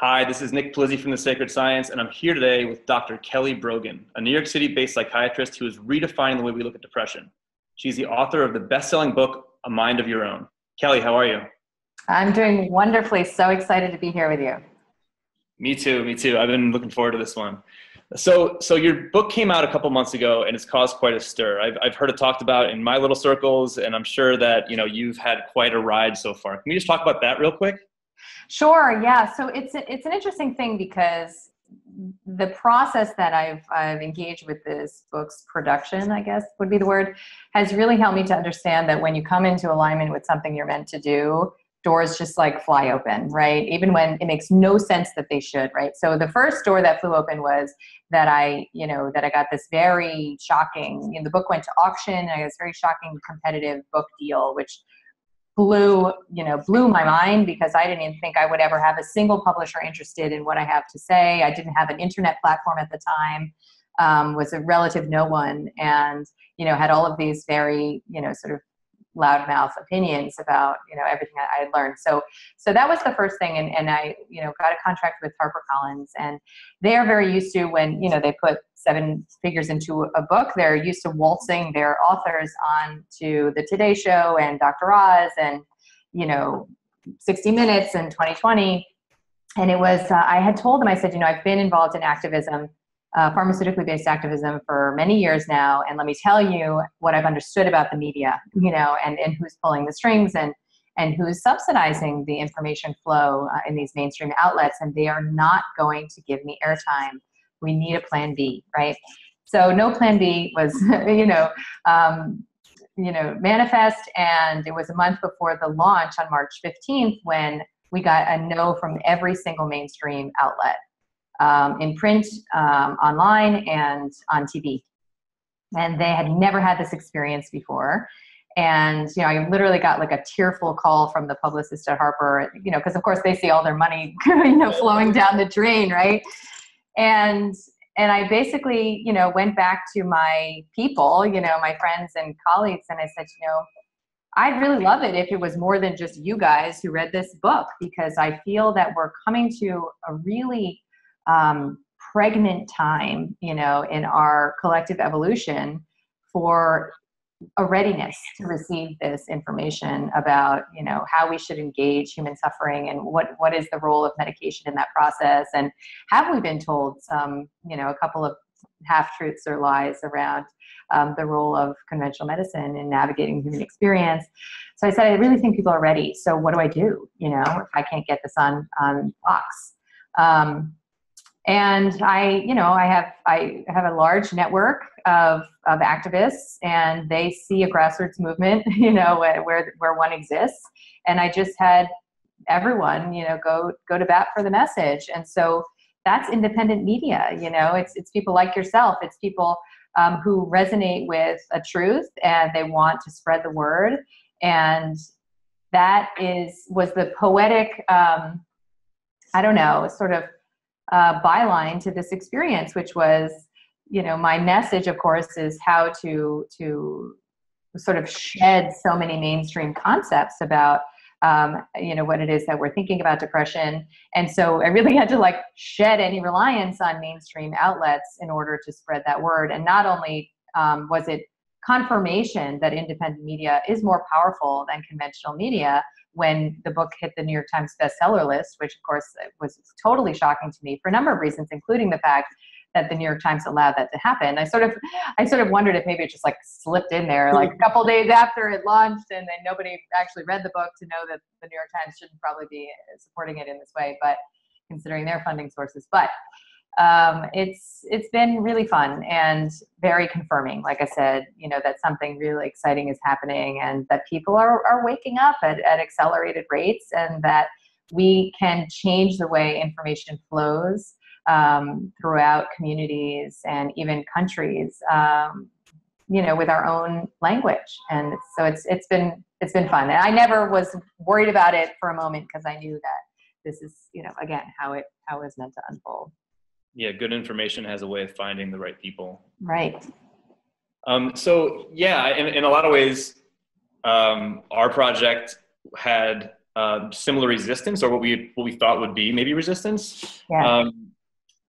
Hi, this is Nick Polizzi from The Sacred Science, and I'm here today with Dr. Kelly Brogan, a New York City based psychiatrist who is redefining the way we look at depression. She's the author of the best selling book, A Mind of Your Own. Kelly, how are you? I'm doing wonderfully. So excited to be here with you. Me too, me too. I've been looking forward to this one. So, so your book came out a couple months ago, and it's caused quite a stir. I've, I've heard it talked about in my little circles, and I'm sure that you know you've had quite a ride so far. Can we just talk about that real quick? Sure. Yeah. So it's it's an interesting thing because the process that I've I've engaged with this book's production, I guess would be the word, has really helped me to understand that when you come into alignment with something you're meant to do, doors just like fly open, right? Even when it makes no sense that they should, right? So the first door that flew open was that I, you know, that I got this very shocking, you know, the book went to auction, I got this very shocking competitive book deal, which blew you know blew my mind because i didn't even think i would ever have a single publisher interested in what i have to say. I didn't have an internet platform at the time um, was a relative no one and you know had all of these very you know sort of loudmouth opinions about you know everything I had learned. So so that was the first thing, and, and I you know got a contract with HarperCollins, and they are very used to when you know they put seven figures into a book. They're used to waltzing their authors on to the Today Show and Dr. Oz and you know 60 Minutes and 2020. And it was uh, I had told them I said you know I've been involved in activism uh, pharmaceutically based activism for many years now. And let me tell you what i've understood about the media you know and, and who's pulling the strings and and who's subsidizing the information flow uh, in these mainstream outlets. And they are not going to give me airtime. We need a plan b right? So no plan b was you know um, you know manifest. And it was a month before the launch on march 15th when we got a no from every single mainstream outlet um, in print, um, online, and on TV. And they had never had this experience before. And you know, I literally got like a tearful call from the publicist at Harper. You know, because of course they see all their money, you know, flowing down the drain, right? And and I basically, you know, went back to my people, you know, my friends and colleagues, and I said, you know, I'd really love it if it was more than just you guys who read this book because I feel that we're coming to a really um, pregnant time, you know, in our collective evolution for a readiness to receive this information about you know how we should engage human suffering and what what is the role of medication in that process. And have we been told some you know a couple of half truths or lies around um, the role of conventional medicine in navigating human experience? So i said i really think people are ready so what do i do you know if i can't get this on on box? Um, and i you know i have i have a large network of of activists and they see a grassroots movement you know where where one exists. And i just had everyone you know go go to bat for the message. And so that's independent media you know it's it's people like yourself. It's people um, who resonate with a truth and they want to spread the word. And that is was the poetic um, i don't know sort of uh, byline to this experience, which was, you know, my message, of course, is how to to sort of shed so many mainstream concepts about um, you know what it is that we're thinking about depression. And so i really had to like shed any reliance on mainstream outlets in order to spread that word. And not only um, was it confirmation that independent media is more powerful than conventional media when the book hit the New York Times bestseller list, which of course was totally shocking to me for a number of reasons, including the fact that the New York Times allowed that to happen. I sort of, I sort of wondered if maybe it just like slipped in there, like a couple days after it launched, and then nobody actually read the book to know that the New York Times shouldn't probably be supporting it in this way. But considering their funding sources, but um, it's it's been really fun and very confirming. Like I said, you know that something really exciting is happening, and that people are are waking up at, at accelerated rates, and that we can change the way information flows um, throughout communities and even countries. Um, you know, with our own language, and so it's it's been it's been fun. And I never was worried about it for a moment because I knew that this is you know again how it how it was meant to unfold yeah, good information has a way of finding the right people. Right. Um, so yeah, in, in a lot of ways, um, our project had uh, similar resistance or what we what we thought would be maybe resistance. Yeah. Um,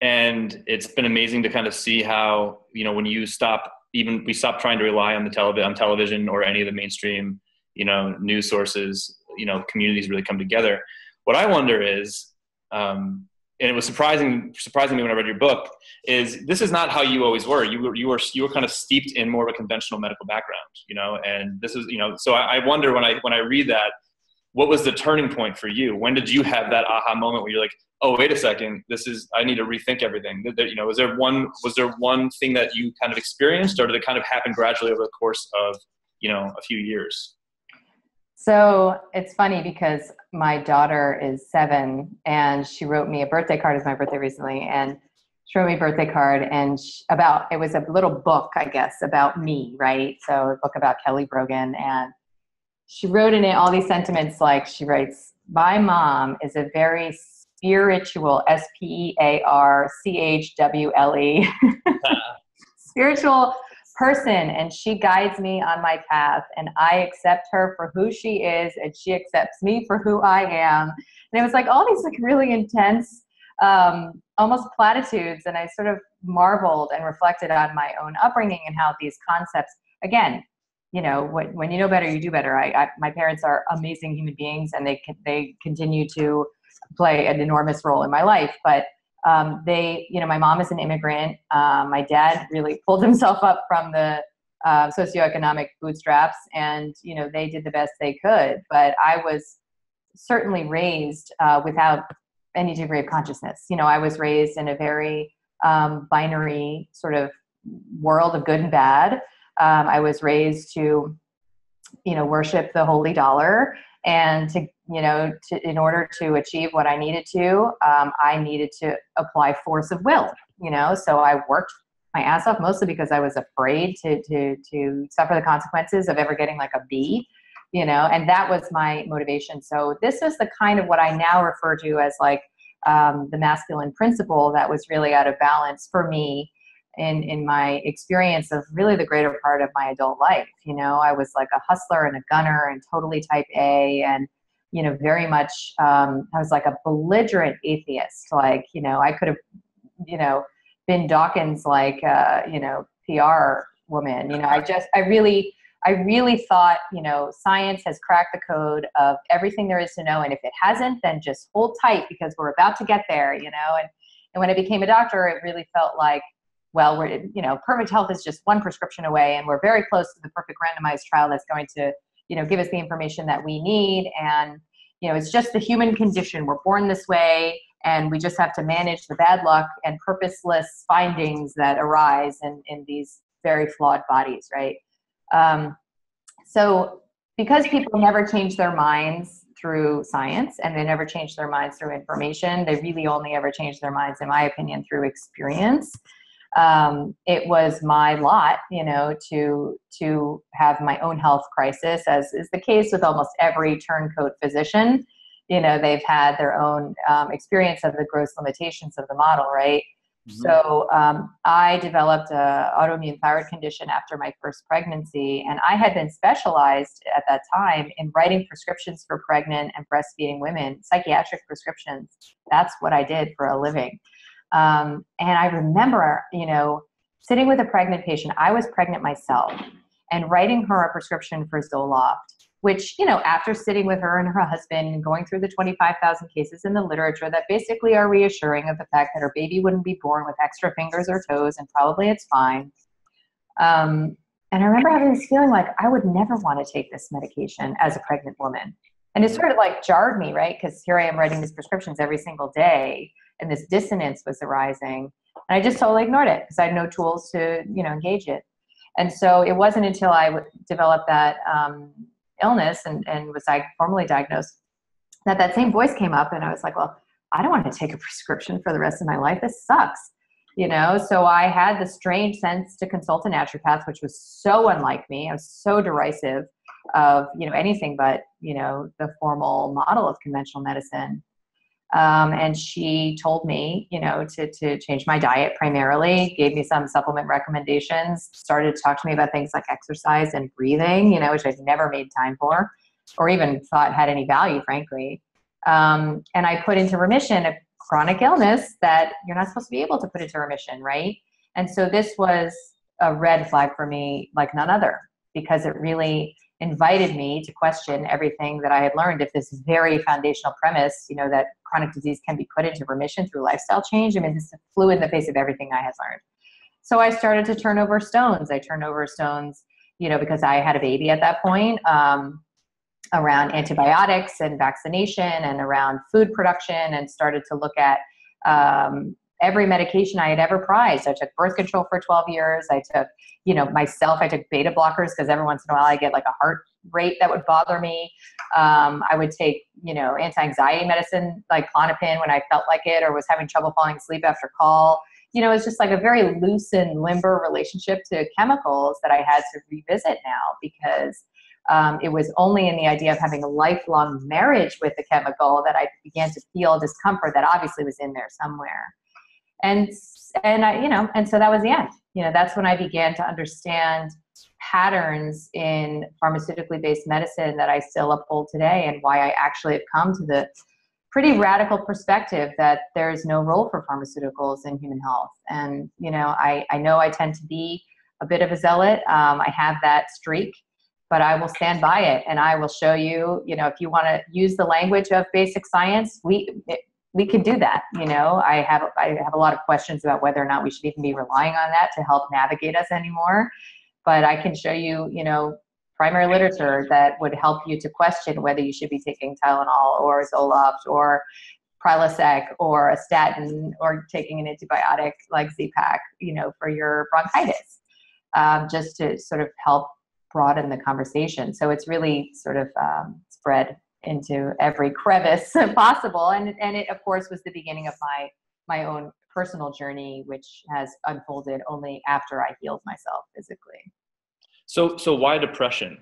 and it's been amazing to kind of see how you know when you stop even we stop trying to rely on the television on television or any of the mainstream you know news sources you know communities really come together what i wonder is um, and it was surprising surprising me when i read your book is this is not how you always were. You were you were you were kind of steeped in more of a conventional medical background you know and this is you know so I, I wonder when i when i read that what was the turning point for you? When did you have that aha moment where you're like oh wait a second this is i need to rethink everything. That you know was there one was there one thing that you kind of experienced or did it kind of happen gradually over the course of you know a few years so it's funny because my daughter is seven and she wrote me a birthday card as my birthday recently and she wrote me a birthday card and she, about it was a little book i guess about me right? So a book about kelly brogan and she wrote in it all these sentiments like she writes my mom is a very spiritual s-p-e-a-r-c-h-w-l-e spiritual person and she guides me on my path and I accept her for who she is and she accepts me for who I am. And it was like all these like really intense um, almost platitudes and I sort of marveled and reflected on my own upbringing and how these concepts again you know when, when you know better you do better I, I my parents are amazing human beings and they they continue to play an enormous role in my life but um, they, you know, my mom is an immigrant. Um, my dad really pulled himself up from the uh, socioeconomic bootstraps, and you know, they did the best they could. But I was certainly raised uh, without any degree of consciousness. You know, I was raised in a very um, binary sort of world of good and bad. Um, I was raised to, you know, worship the holy dollar and to you know to, in order to achieve what i needed to um, i needed to apply force of will you know? So i worked my ass off mostly because i was afraid to to to suffer the consequences of ever getting like a b you know? And that was my motivation. So this is the kind of what i now refer to as like um, the masculine principle that was really out of balance for me in in my experience of really the greater part of my adult life you know? I was like a hustler and a gunner and totally type a and you know very much um, i was like a belligerent atheist. Like you know i could have you know been dawkins like uh, you know pr woman. You know i just i really i really thought you know science has cracked the code of everything there is to know. And if it hasn't then just hold tight because we're about to get there you know? And and when i became a doctor it really felt like well, we're, you know, perfect health is just one prescription away, and we're very close to the perfect randomized trial that's going to, you know, give us the information that we need. And, you know, it's just the human condition. We're born this way, and we just have to manage the bad luck and purposeless findings that arise in, in these very flawed bodies, right? Um, so, because people never change their minds through science and they never change their minds through information, they really only ever change their minds, in my opinion, through experience um, it was my lot, you know, to to have my own health crisis, as is the case with almost every turncoat physician. You know, they've had their own um, experience of the gross limitations of the model, right? Mm-hmm. So um, I developed a autoimmune thyroid condition after my first pregnancy, and I had been specialized at that time in writing prescriptions for pregnant and breastfeeding women, psychiatric prescriptions. That's what I did for a living. Um, and I remember, you know, sitting with a pregnant patient. I was pregnant myself, and writing her a prescription for Zoloft. Which, you know, after sitting with her and her husband and going through the 25,000 cases in the literature that basically are reassuring of the fact that her baby wouldn't be born with extra fingers or toes and probably it's fine. Um, and I remember having this feeling like I would never want to take this medication as a pregnant woman. And it sort of like jarred me, right? Because here I am writing these prescriptions every single day and this dissonance was arising and i just totally ignored it because i had no tools to you know engage it. And so it wasn't until I developed that um, illness and, and was formally diagnosed that that same voice came up and i was like well i don't want to take a prescription for the rest of my life. This sucks. You know so i had the strange sense to consult a naturopath which was so unlike me. I was so derisive of you know anything but you know the formal model of conventional medicine um, and she told me, you know, to, to change my diet primarily, gave me some supplement recommendations, started to talk to me about things like exercise and breathing, you know, which I've never made time for. or even thought had any value, frankly. Um, and I put into remission a chronic illness that you're not supposed to be able to put into remission, right? And so this was a red flag for me like none other because it really invited me to question everything that I had learned. If this very foundational premise, you know, that chronic disease can be put into remission through lifestyle change, I mean, this flew in the face of everything I had learned. So I started to turn over stones. I turned over stones, you know, because I had a baby at that point. Um, around antibiotics and vaccination and around food production and started to look at um, every medication I had ever prized. I took birth control for 12 years. I took, you know, myself, I took beta blockers because every once in a while I get like a heart rate that would bother me. Um, I would take, you know, anti-anxiety medicine like Klonopin when I felt like it or was having trouble falling asleep after call. You know, it's just like a very loose and limber relationship to chemicals that I had to revisit now because um, it was only in the idea of having a lifelong marriage with the chemical that I began to feel discomfort that obviously was in there somewhere and and I, you know, and so that was the end. You know, that's when I began to understand patterns in pharmaceutically based medicine that I still uphold today, and why I actually have come to the pretty radical perspective that there is no role for pharmaceuticals in human health. And you know, I I know I tend to be a bit of a zealot. Um, I have that streak. But I will stand by it, and I will show you. You know, if you want to use the language of basic science, we we can do that. You know, I have I have a lot of questions about whether or not we should even be relying on that to help navigate us anymore. But I can show you, you know, primary literature that would help you to question whether you should be taking Tylenol or Zoloft or Prilosec or a statin or taking an antibiotic like Z-Pak, you know, for your bronchitis, um, just to sort of help broaden the conversation. So it's really sort of um, spread into every crevice possible. And, and it, of course, was the beginning of my, my own personal journey, which has unfolded only after I healed myself physically. So, so why depression?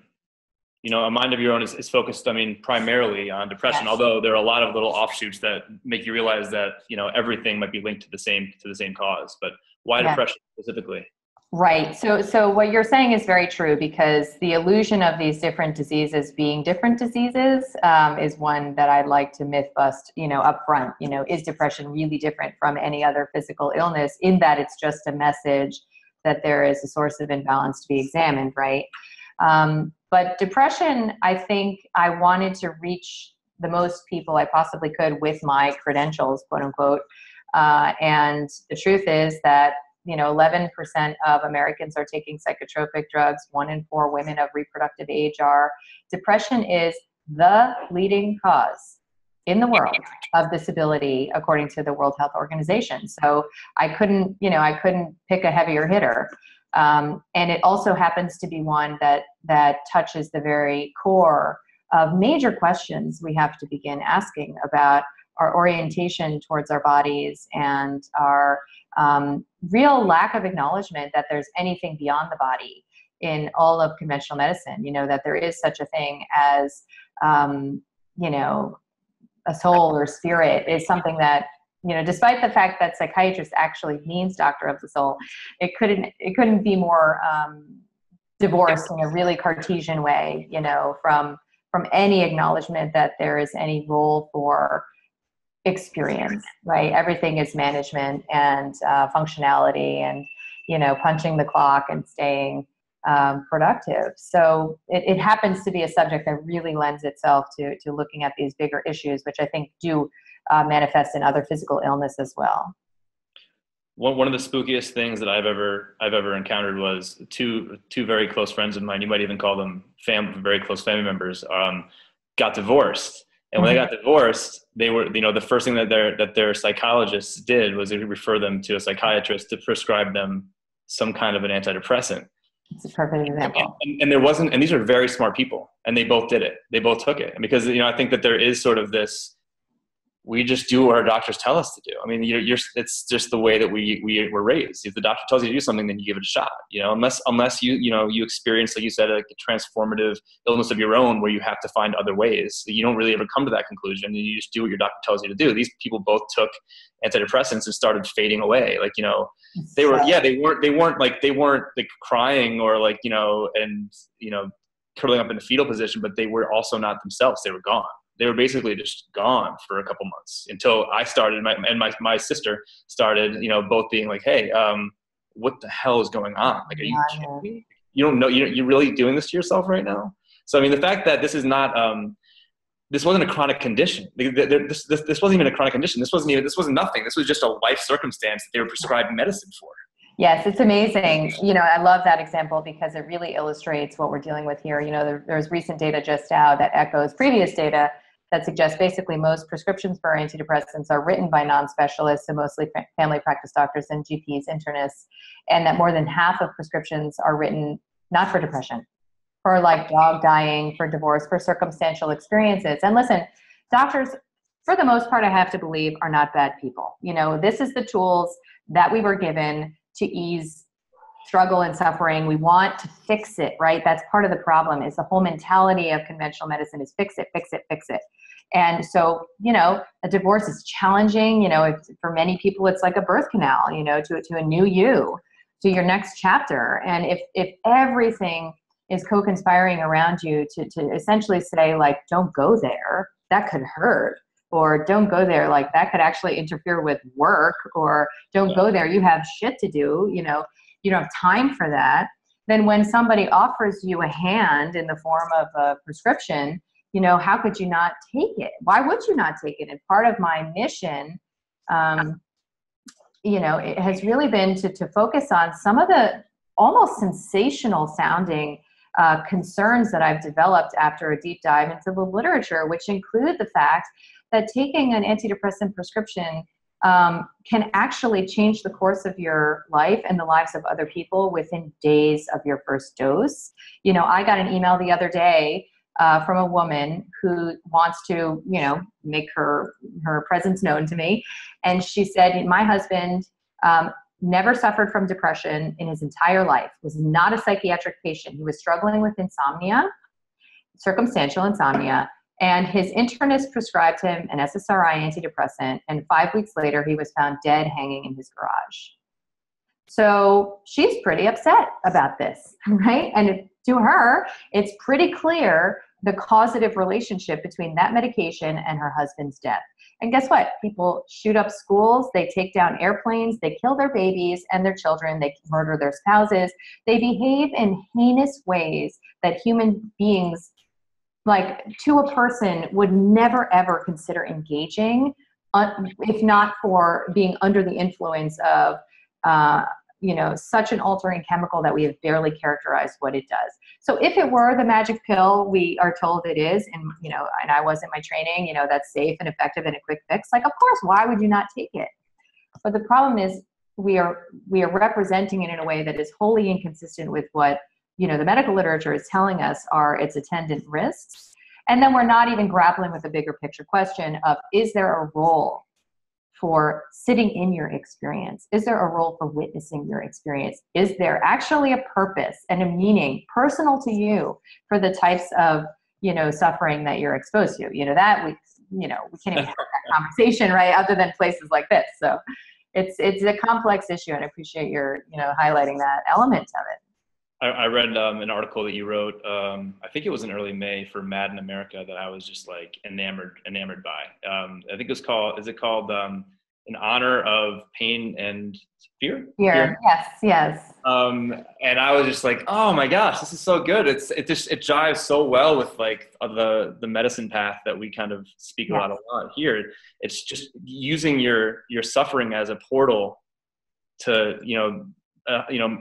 You know, a mind of your own is, is focused, I mean, primarily on depression, yes. although there are a lot of little offshoots that make you realize that, you know, everything might be linked to the same, to the same cause, but why yeah. depression specifically? Right. So, so what you're saying is very true because the illusion of these different diseases being different diseases um, is one that I'd like to myth bust. You know, up front. You know, is depression really different from any other physical illness? In that it's just a message that there is a source of imbalance to be examined. Right. Um, but depression, I think I wanted to reach the most people I possibly could with my credentials, quote unquote. Uh, and the truth is that you know 11% of americans are taking psychotropic drugs one in four women of reproductive age are. Depression is the leading cause in the world of disability according to the world health organization. So i couldn't you know i couldn't pick a heavier hitter. Um, and it also happens to be one that that touches the very core of major questions we have to begin asking about our orientation towards our bodies and our um, real lack of acknowledgement that there's anything beyond the body in all of conventional medicine. You know, that there is such a thing as, um, you know, a soul or spirit is something that you know despite the fact that psychiatrist actually means doctor of the soul it couldn't it couldn't be more um, divorced in a really cartesian way you know from from any acknowledgement that there is any role for experience, right? Everything is management and uh, functionality and, you know, punching the clock and staying um, productive. So it, it, happens to be a subject that really lends itself to, to looking at these bigger issues, which I think do uh, manifest in other physical illness as well. One, one of the spookiest things that I've ever I've ever encountered was two two very close friends of mine. You might even call them fam, very close family members. Um, got divorced, and when they got divorced, they were, you know, the first thing that their that their psychologists did was they refer them to a psychiatrist to prescribe them some kind of an antidepressant. It's a perfect example. And, and, there wasn't, and these are very smart people, and they both did it. They both took it, and because you know, I think that there is sort of this we just do what our doctors tell us to do. I mean, you're, you're, it's just the way that we, we were raised. If the doctor tells you to do something, then you give it a shot, you know, unless, unless you, you know, you experience, like you said, like a transformative illness of your own where you have to find other ways. You don't really ever come to that conclusion you just do what your doctor tells you to do. These people both took antidepressants and started fading away. Like, you know, they were, yeah, they weren't, they weren't like, they weren't like crying or like, you know, and, you know, curling up in a fetal position, but they were also not themselves. They were gone. They were basically just gone for a couple months until I started, my, and my, my sister started, you know, both being like, hey, um, what the hell is going on? Like, are you kidding me? You don't know, you're, you're really doing this to yourself right now? So, I mean, the fact that this is not, um, this wasn't a chronic condition. This, this, this wasn't even a chronic condition. This wasn't even, this was nothing. This was just a life circumstance that they were prescribed medicine for. Yes, it's amazing. You know, I love that example because it really illustrates what we're dealing with here. You know, there, there's recent data just out that echoes previous data that suggests basically most prescriptions for antidepressants are written by non-specialists, so mostly family practice doctors and GPs, internists, and that more than half of prescriptions are written not for depression, for like dog dying, for divorce, for circumstantial experiences. And listen, doctors, for the most part, I have to believe, are not bad people. You know, this is the tools that we were given to ease struggle and suffering. We want to fix it, right? That's part of the problem is the whole mentality of conventional medicine is fix it, fix it, fix it. And so, you know, a divorce is challenging. You know, for many people, it's like a birth canal, you know, to, to a new you, to your next chapter. And if, if everything is co-conspiring around you to, to essentially say like, don't go there, that could hurt or don't go there like that could actually interfere with work or don't go there you have shit to do you know you don't have time for that then when somebody offers you a hand in the form of a prescription you know how could you not take it why would you not take it and part of my mission um, you know it has really been to, to focus on some of the almost sensational sounding uh, concerns that I've developed after a deep dive into the literature, which include the fact that taking an antidepressant prescription um, can actually change the course of your life and the lives of other people within days of your first dose. You know, I got an email the other day uh, from a woman who wants to, you know, make her her presence known to me, and she said, "My husband." Um, never suffered from depression in his entire life was not a psychiatric patient he was struggling with insomnia circumstantial insomnia and his internist prescribed him an SSRI antidepressant, and five weeks later, he was found dead hanging in his garage. So she's pretty upset about this, right? And to her, it's pretty clear the causative relationship between that medication and her husband's death. And guess what? People shoot up schools, they take down airplanes, they kill their babies and their children, they murder their spouses. They behave in heinous ways that human beings like to a person would never ever consider engaging uh, if not for being under the influence of uh, you know such an altering chemical that we have barely characterized what it does. So if it were the magic pill we are told it is and you know and i was in my training you know that's safe and effective and a quick fix like of course why would you not take it? But the problem is we are we are representing it in a way that is wholly inconsistent with what you know the medical literature is telling us are its attendant risks. And then we're not even grappling with the bigger picture question of is there a role for sitting in your experience? Is there a role for witnessing your experience? Is there actually a purpose and a meaning personal to you for the types of you know suffering that you're exposed to? You know that we you know we can't even have that conversation right other than places like this. So it's it's a complex issue and i appreciate your you know highlighting that element of it I, I read um, an article that you wrote. Um, I think it was in early May for Mad in America that I was just like enamored enamored by. Um, I think it was called. Is it called um, in honor of pain and fear? Fear. fear? Yes. Yes. Um, and I was just like, oh my gosh, this is so good. It's it just it jives so well with like the the medicine path that we kind of speak yes. about a lot here. It's just using your your suffering as a portal to you know uh, you know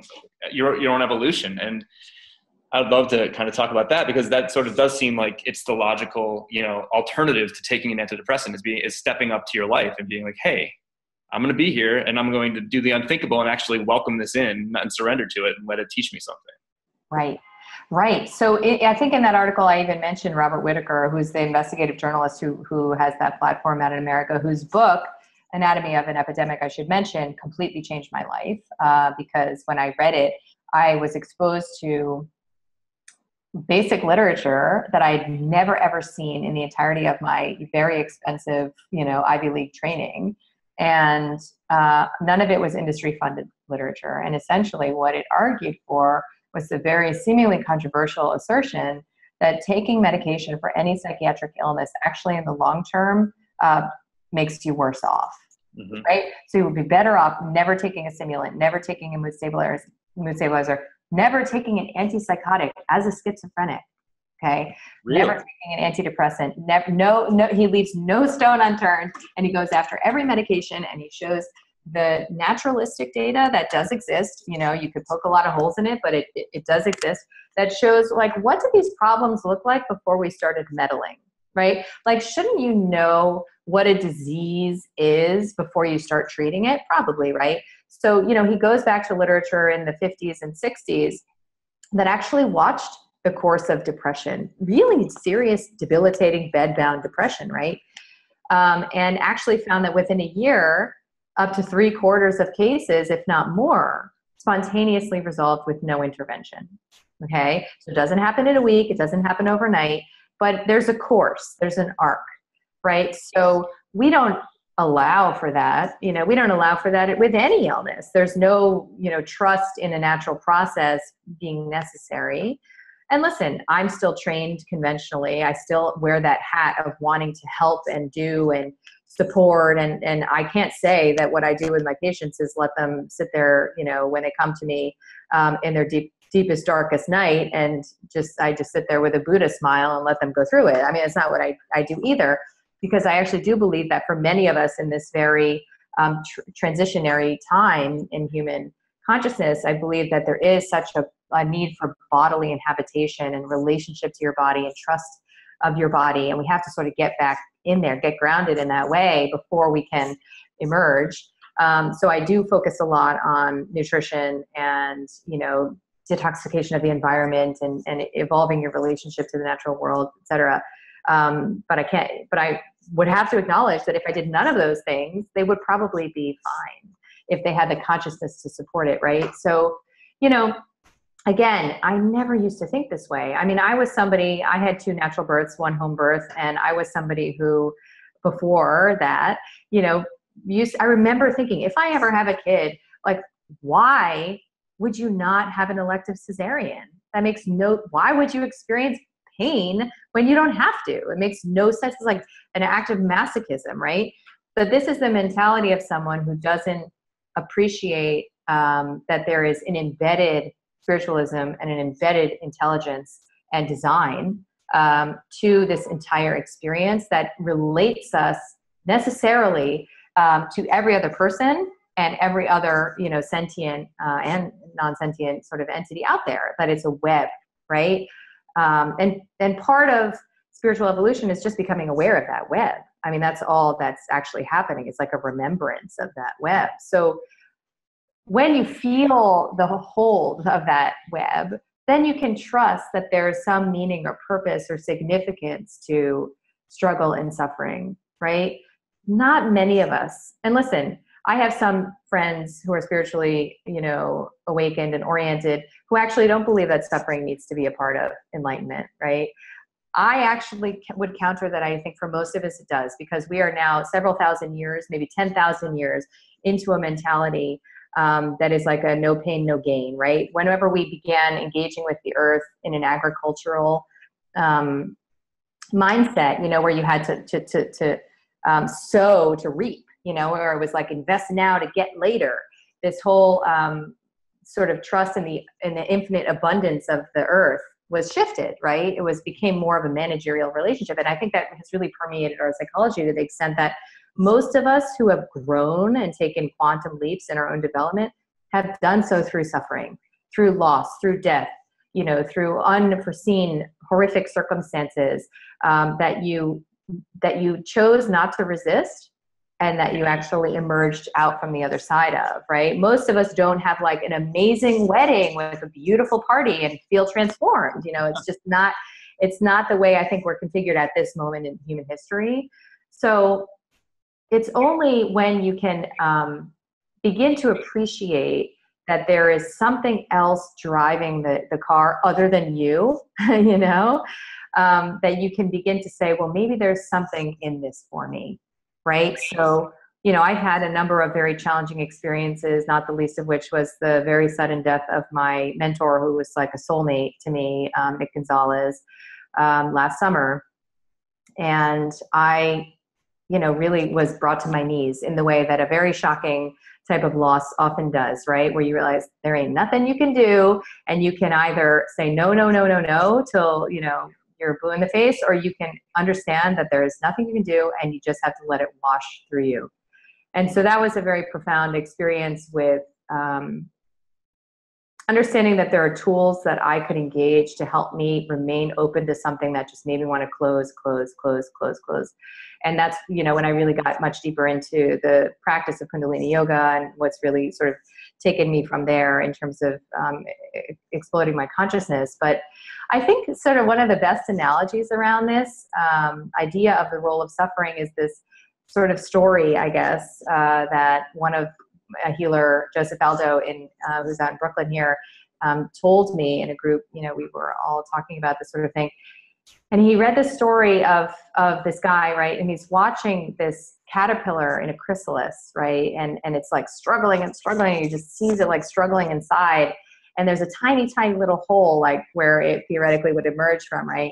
your your own evolution and I'd love to kind of talk about that because that sort of does seem like it's the logical, you know, alternative to taking an antidepressant is being is stepping up to your life and being like, hey, I'm going to be here and I'm going to do the unthinkable and actually welcome this in and surrender to it and let it teach me something. Right. Right. So it, I think in that article, I even mentioned Robert Whitaker, who's the investigative journalist who, who has that platform Mad in America, whose book Anatomy of an Epidemic, I should mention, completely changed my life uh, because when I read it, I was exposed to basic literature that I'd never ever seen in the entirety of my very expensive, you know, Ivy League training. And uh, none of it was industry funded literature. And essentially, what it argued for was the very seemingly controversial assertion that taking medication for any psychiatric illness actually in the long term uh, makes you worse off. Mm-hmm. Right? So you would be better off never taking a stimulant, never taking a mood stabilizer, mood stabilizer, never taking an antipsychotic as a schizophrenic. Okay. Really? Never taking an antidepressant. Never no no he leaves no stone unturned and he goes after every medication and he shows the naturalistic data that does exist you know you could poke a lot of holes in it but it, it, it, does exist that shows like what do these problems look like before we started meddling right? Like shouldn't you know what a disease is before you start treating it? Probably right? So you know he goes back to literature in the 50s and 60s that actually watched the course of depression really serious debilitating bedbound depression right? Um, and actually found that within a year up to three quarters of cases, if not more, spontaneously resolved with no intervention. Okay, so it doesn't happen in a week, it doesn't happen overnight, but there's a course, there's an arc, right? So we don't allow for that. You know, we don't allow for that with any illness. There's no, you know, trust in a natural process being necessary. And listen, I'm still trained conventionally. I still wear that hat of wanting to help and do and support and and I can't say that what I do with my patients is let them sit there you know when they come to me um, in their deep deepest darkest night and just I just sit there with a Buddha smile and let them go through it I mean it's not what I, I do either because I actually do believe that for many of us in this very um, tr- transitionary time in human consciousness I believe that there is such a, a need for bodily inhabitation and relationship to your body and trust of your body and we have to sort of get back in there, get grounded in that way before we can emerge. Um, so I do focus a lot on nutrition and you know detoxification of the environment and, and evolving your relationship to the natural world, etc. Um, but I can't. But I would have to acknowledge that if I did none of those things, they would probably be fine if they had the consciousness to support it, right? So, you know, again, I never used to think this way. I mean, I was somebody, I had two natural births, one home birth, and I was somebody who, before that, you know, used, I remember thinking, if I ever have a kid, like, why would you not have an elective cesarean? That makes no, why would you experience pain when you don't have to? It makes no sense. It's like an act of masochism, right? But this is the mentality of someone who doesn't appreciate um, that there is an embedded spiritualism and an embedded intelligence and design um, to this entire experience that relates us necessarily um, to every other person and every other you know sentient uh, and non-sentient sort of entity out there that it's a web right um, and and part of spiritual evolution is just becoming aware of that web i mean that's all that's actually happening it's like a remembrance of that web so when you feel the hold of that web, then you can trust that there is some meaning or purpose or significance to struggle and suffering, right? Not many of us. And listen, I have some friends who are spiritually, you know, awakened and oriented who actually don't believe that suffering needs to be a part of enlightenment, right? I actually would counter that I think for most of us it does because we are now several thousand years, maybe 10,000 years into a mentality um, that is like a no pain, no gain, right? Whenever we began engaging with the earth in an agricultural um, mindset, you know, where you had to, to, to, to um, sow to reap, you know, where it was like invest now to get later. This whole um, sort of trust in the in the infinite abundance of the earth was shifted, right? It was became more of a managerial relationship, and I think that has really permeated our psychology to the extent that most of us who have grown and taken quantum leaps in our own development have done so through suffering, through loss, through death, you know, through unforeseen horrific circumstances um, that you that you chose not to resist and that you actually emerged out from the other side of, right? Most of us don't have like an amazing wedding with a beautiful party and feel transformed. You know, it's just not it's not the way I think we're configured at this moment in human history. So it's only when you can um, begin to appreciate that there is something else driving the, the car other than you, you know, um, that you can begin to say, well, maybe there's something in this for me, right? So, you know, I had a number of very challenging experiences, not the least of which was the very sudden death of my mentor, who was like a soulmate to me, um, Nick Gonzalez. um, last summer, and I, you know, really was brought to my knees in the way that a very shocking type of loss often does, right? Where you realize there ain't nothing you can do, and you can either say no, no, no, no, no till you know you're blue in the face, or you can understand that there is nothing you can do, and you just have to let it wash through you. And so that was a very profound experience with um, understanding that there are tools that I could engage to help me remain open to something that just made me want to close, close, close, close, close. And that's, you know, when I really got much deeper into the practice of Kundalini Yoga and what's really sort of taken me from there in terms of um, exploding my consciousness. But I think sort of one of the best analogies around this um, idea of the role of suffering is this sort of story, I guess, uh, that one of a healer, Joseph Aldo, in uh, who's out in Brooklyn here, um, told me in a group. You know, we were all talking about this sort of thing, and he read the story of of this guy, right? And he's watching this caterpillar in a chrysalis, right? And and it's like struggling and struggling. And he just sees it like struggling inside, and there's a tiny, tiny little hole, like where it theoretically would emerge from, right?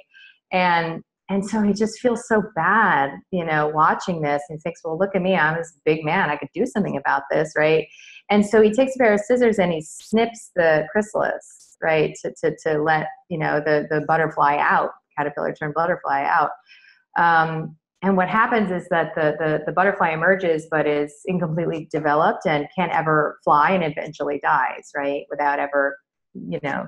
And and so he just feels so bad, you know, watching this. And thinks, well, look at me. I'm this big man. I could do something about this, right? And so he takes a pair of scissors and he snips the chrysalis, right, to, to, to let, you know, the, the butterfly out, caterpillar turned butterfly out. Um, and what happens is that the, the, the butterfly emerges but is incompletely developed and can't ever fly and eventually dies, right, without ever, you know,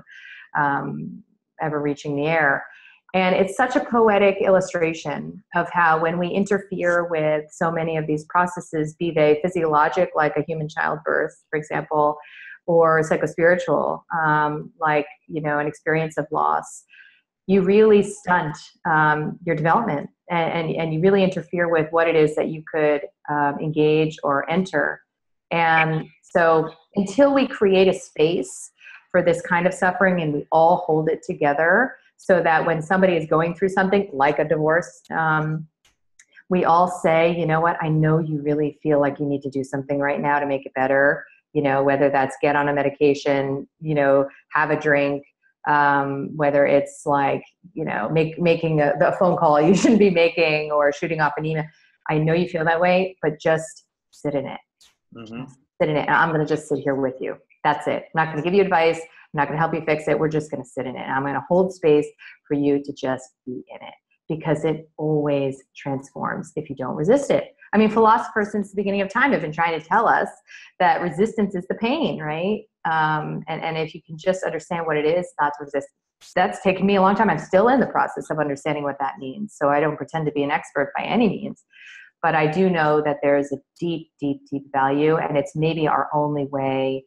um, ever reaching the air. And it's such a poetic illustration of how, when we interfere with so many of these processes, be they physiologic, like a human childbirth, for example, or psychospiritual, um, like you know, an experience of loss, you really stunt um, your development, and, and, and you really interfere with what it is that you could um, engage or enter. And so, until we create a space for this kind of suffering, and we all hold it together so that when somebody is going through something like a divorce, um, we all say, you know what, I know you really feel like you need to do something right now to make it better. You know, whether that's get on a medication, you know, have a drink, um, whether it's like, you know, make, making a, a phone call you shouldn't be making or shooting off an email. I know you feel that way, but just sit in it. Mm-hmm. Sit in it. And I'm going to just sit here with you. That's it. I'm not going to give you advice. I'm not going to help you fix it. We're just going to sit in it. And I'm going to hold space for you to just be in it because it always transforms if you don't resist it. I mean, philosophers since the beginning of time have been trying to tell us that resistance is the pain, right? Um, and, and if you can just understand what it is, not to resist. That's taken me a long time. I'm still in the process of understanding what that means. So I don't pretend to be an expert by any means. But I do know that there is a deep, deep, deep value, and it's maybe our only way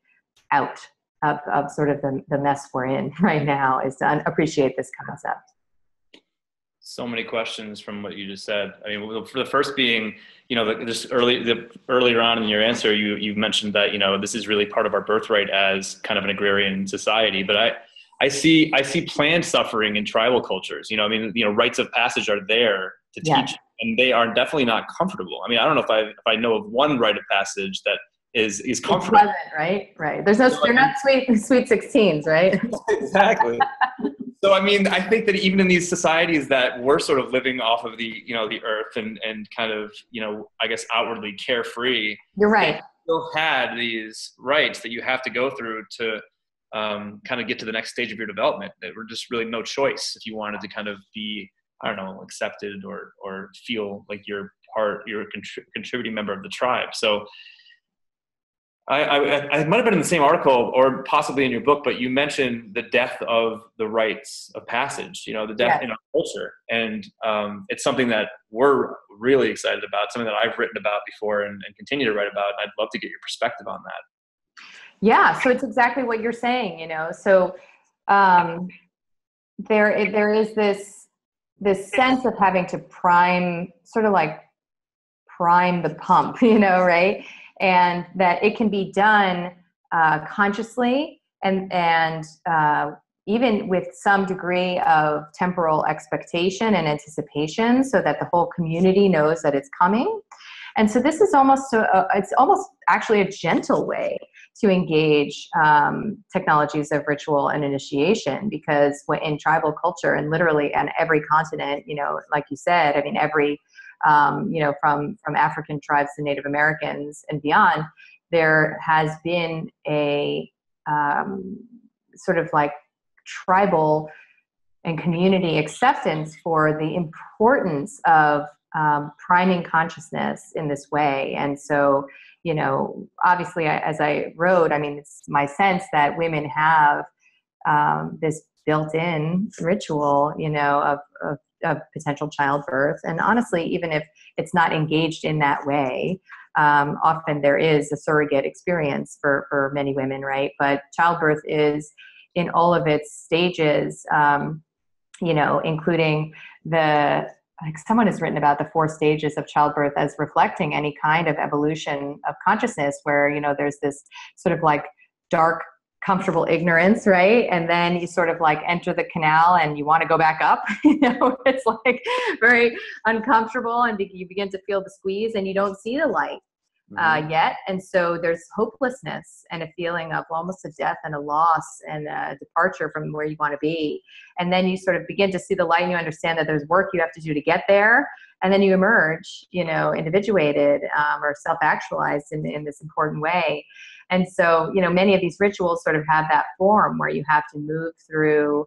out of, of sort of the, the mess we're in right now is to appreciate this concept so many questions from what you just said. I mean, for the first being, you know, the, just early, the, earlier on in your answer, you you mentioned that you know this is really part of our birthright as kind of an agrarian society. But I, I see I see planned suffering in tribal cultures. You know, I mean, you know, rites of passage are there to yeah. teach, and they are definitely not comfortable. I mean, I don't know if I if I know of one rite of passage that is is comfortable. Pleasant, right? Right. There's no. They're not sweet sweet sixteens, right? exactly. so I mean, I think that even in these societies that were sort of living off of the you know the earth and and kind of you know I guess outwardly carefree. You're right. Still had these rites that you have to go through to um, kind of get to the next stage of your development. That were just really no choice if you wanted to kind of be I don't know accepted or or feel like you're part you're a contri- contributing member of the tribe. So I, I, I, might have been in the same article or possibly in your book, but you mentioned the death of the rites of passage, you know, the death yeah. in our culture. And um, it's something that we're really excited about, something that I've written about before and, and continue to write about. And I'd love to get your perspective on that. Yeah, so it's exactly what you're saying, you know. So um, there, there is this this sense of having to prime, sort of like prime the pump, you know, right? And that it can be done uh, consciously and and uh, even with some degree of temporal expectation and anticipation so that the whole community knows that it's coming. And so this is almost a, it's almost actually a gentle way to engage um, technologies of ritual and initiation because in tribal culture and literally on every continent, you know, like you said, I mean, every, um, you know, from, from African tribes to Native Americans and beyond, there has been a um, sort of like tribal and community acceptance for the importance of um, priming consciousness in this way. And so, you know, obviously, as I wrote, I mean, it's my sense that women have um, this built in ritual, you know, of, of, of, potential childbirth. And honestly, even if it's not engaged in that way, um, often there is a surrogate experience for, for many women, right? But childbirth is in all of its stages, um, you know, including the like someone has written about the four stages of childbirth as reflecting any kind of evolution of consciousness where you know there's this sort of like dark comfortable ignorance right? And then you sort of like enter the canal and you want to go back up you know? It's like very uncomfortable and you begin to feel the squeeze and you don't see the light uh, mm-hmm. yet. And so there's hopelessness and a feeling of almost a death and a loss and a departure from where you want to be. And then you sort of begin to see the light and you understand that there's work you have to do to get there. And then you emerge, you know, individuated um, or self actualized in, in this important way. And so, you know, many of these rituals sort of have that form where you have to move through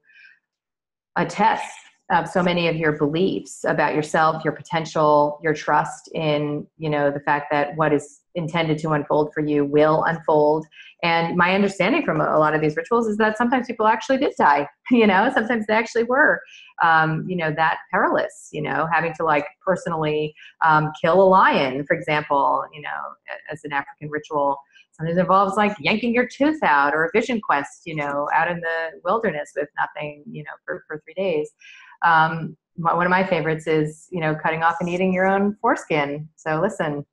a test of so many of your beliefs about yourself, your potential, your trust in, you know, the fact that what is intended to unfold for you will unfold. And my understanding from a lot of these rituals is that sometimes people actually did die, you know, sometimes they actually were, um, you know, that perilous, you know, having to like personally um, kill a lion, for example, you know, as an African ritual. Sometimes involves like yanking your tooth out or a vision quest, you know, out in the wilderness with nothing, you know, for, for three days. Um, one of my favorites is, you know, cutting off and eating your own foreskin. So listen,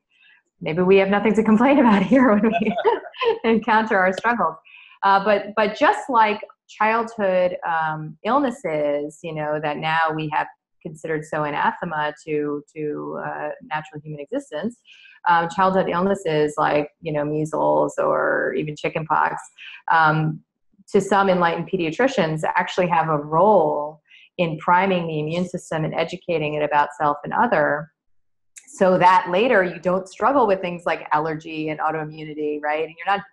maybe we have nothing to complain about here when we encounter our struggles. Uh, but but just like childhood um, illnesses, you know, that now we have considered so anathema to to uh, natural human existence. Um, childhood illnesses like you know measles or even chickenpox, um, to some enlightened pediatricians, actually have a role in priming the immune system and educating it about self and other so that later you don't struggle with things like allergy and autoimmunity, right? And you're not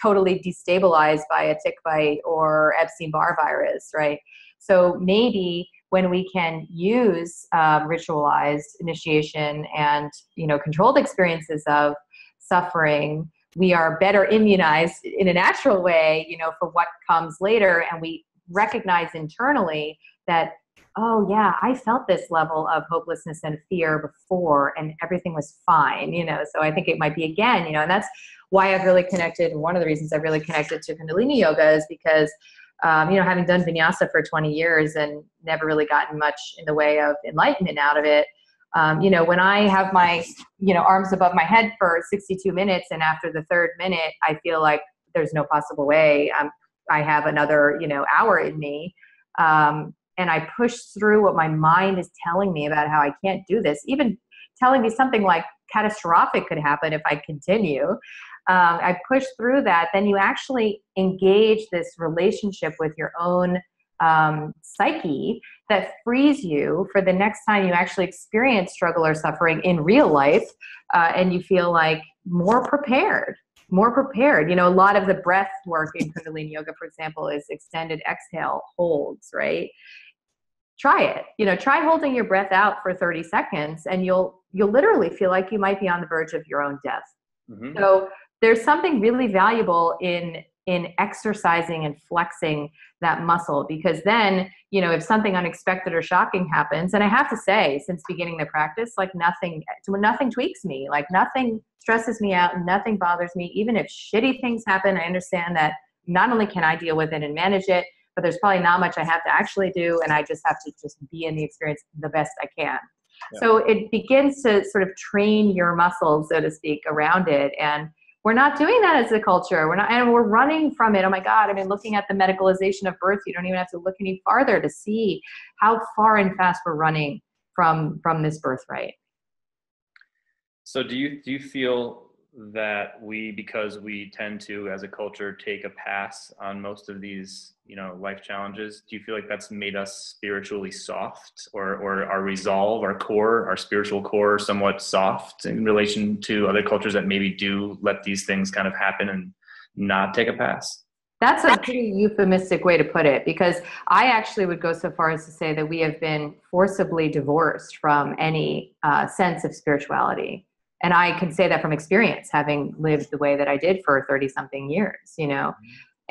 totally destabilized by a tick bite or Epstein Barr virus, right? So maybe when we can use um, ritualized initiation and you know controlled experiences of suffering, we are better immunized in a natural way, you know, for what comes later, and we recognize internally that oh yeah i felt this level of hopelessness and fear before and everything was fine you know? So i think it might be again you know and that's why i've really connected one of the reasons i've really connected to kundalini yoga is because um, you know having done vinyasa for 20 years and never really gotten much in the way of enlightenment out of it um, you know when i have my you know arms above my head for 62 minutes and after the third minute i feel like there's no possible way um, i have another you know hour in me um, and I push through what my mind is telling me about how I can't do this, even telling me something like catastrophic could happen if I continue. Um, I push through that, then you actually engage this relationship with your own um, psyche that frees you for the next time you actually experience struggle or suffering in real life uh, and you feel like more prepared more prepared you know a lot of the breath work in kundalini yoga for example is extended exhale holds right try it. You know try holding your breath out for 30 seconds and you'll you'll literally feel like you might be on the verge of your own death. Mm-hmm. so there's something really valuable in in exercising and flexing that muscle because then you know if something unexpected or shocking happens and i have to say since beginning the practice like nothing nothing tweaks me. Like nothing stresses me out nothing bothers me. Even if shitty things happen i understand that not only can i deal with it and manage it but there's probably not much I have to actually do, and I just have to just be in the experience the best I can. Yeah. So it begins to sort of train your muscles, so to speak, around it. And we're not doing that as a culture. We're not, and we're running from it. Oh my God! I mean, looking at the medicalization of birth, you don't even have to look any farther to see how far and fast we're running from from this birthright. So do you do you feel that we because we tend to as a culture take a pass on most of these you know life challenges do you feel like that's made us spiritually soft? Or or our resolve our core our spiritual core somewhat soft in relation to other cultures that maybe do let these things kind of happen and not take a pass? That's a pretty euphemistic way to put it because I actually would go so far as to say that we have been forcibly divorced from any uh, sense of spirituality and i can say that from experience having lived the way that i did for 30 something years you know?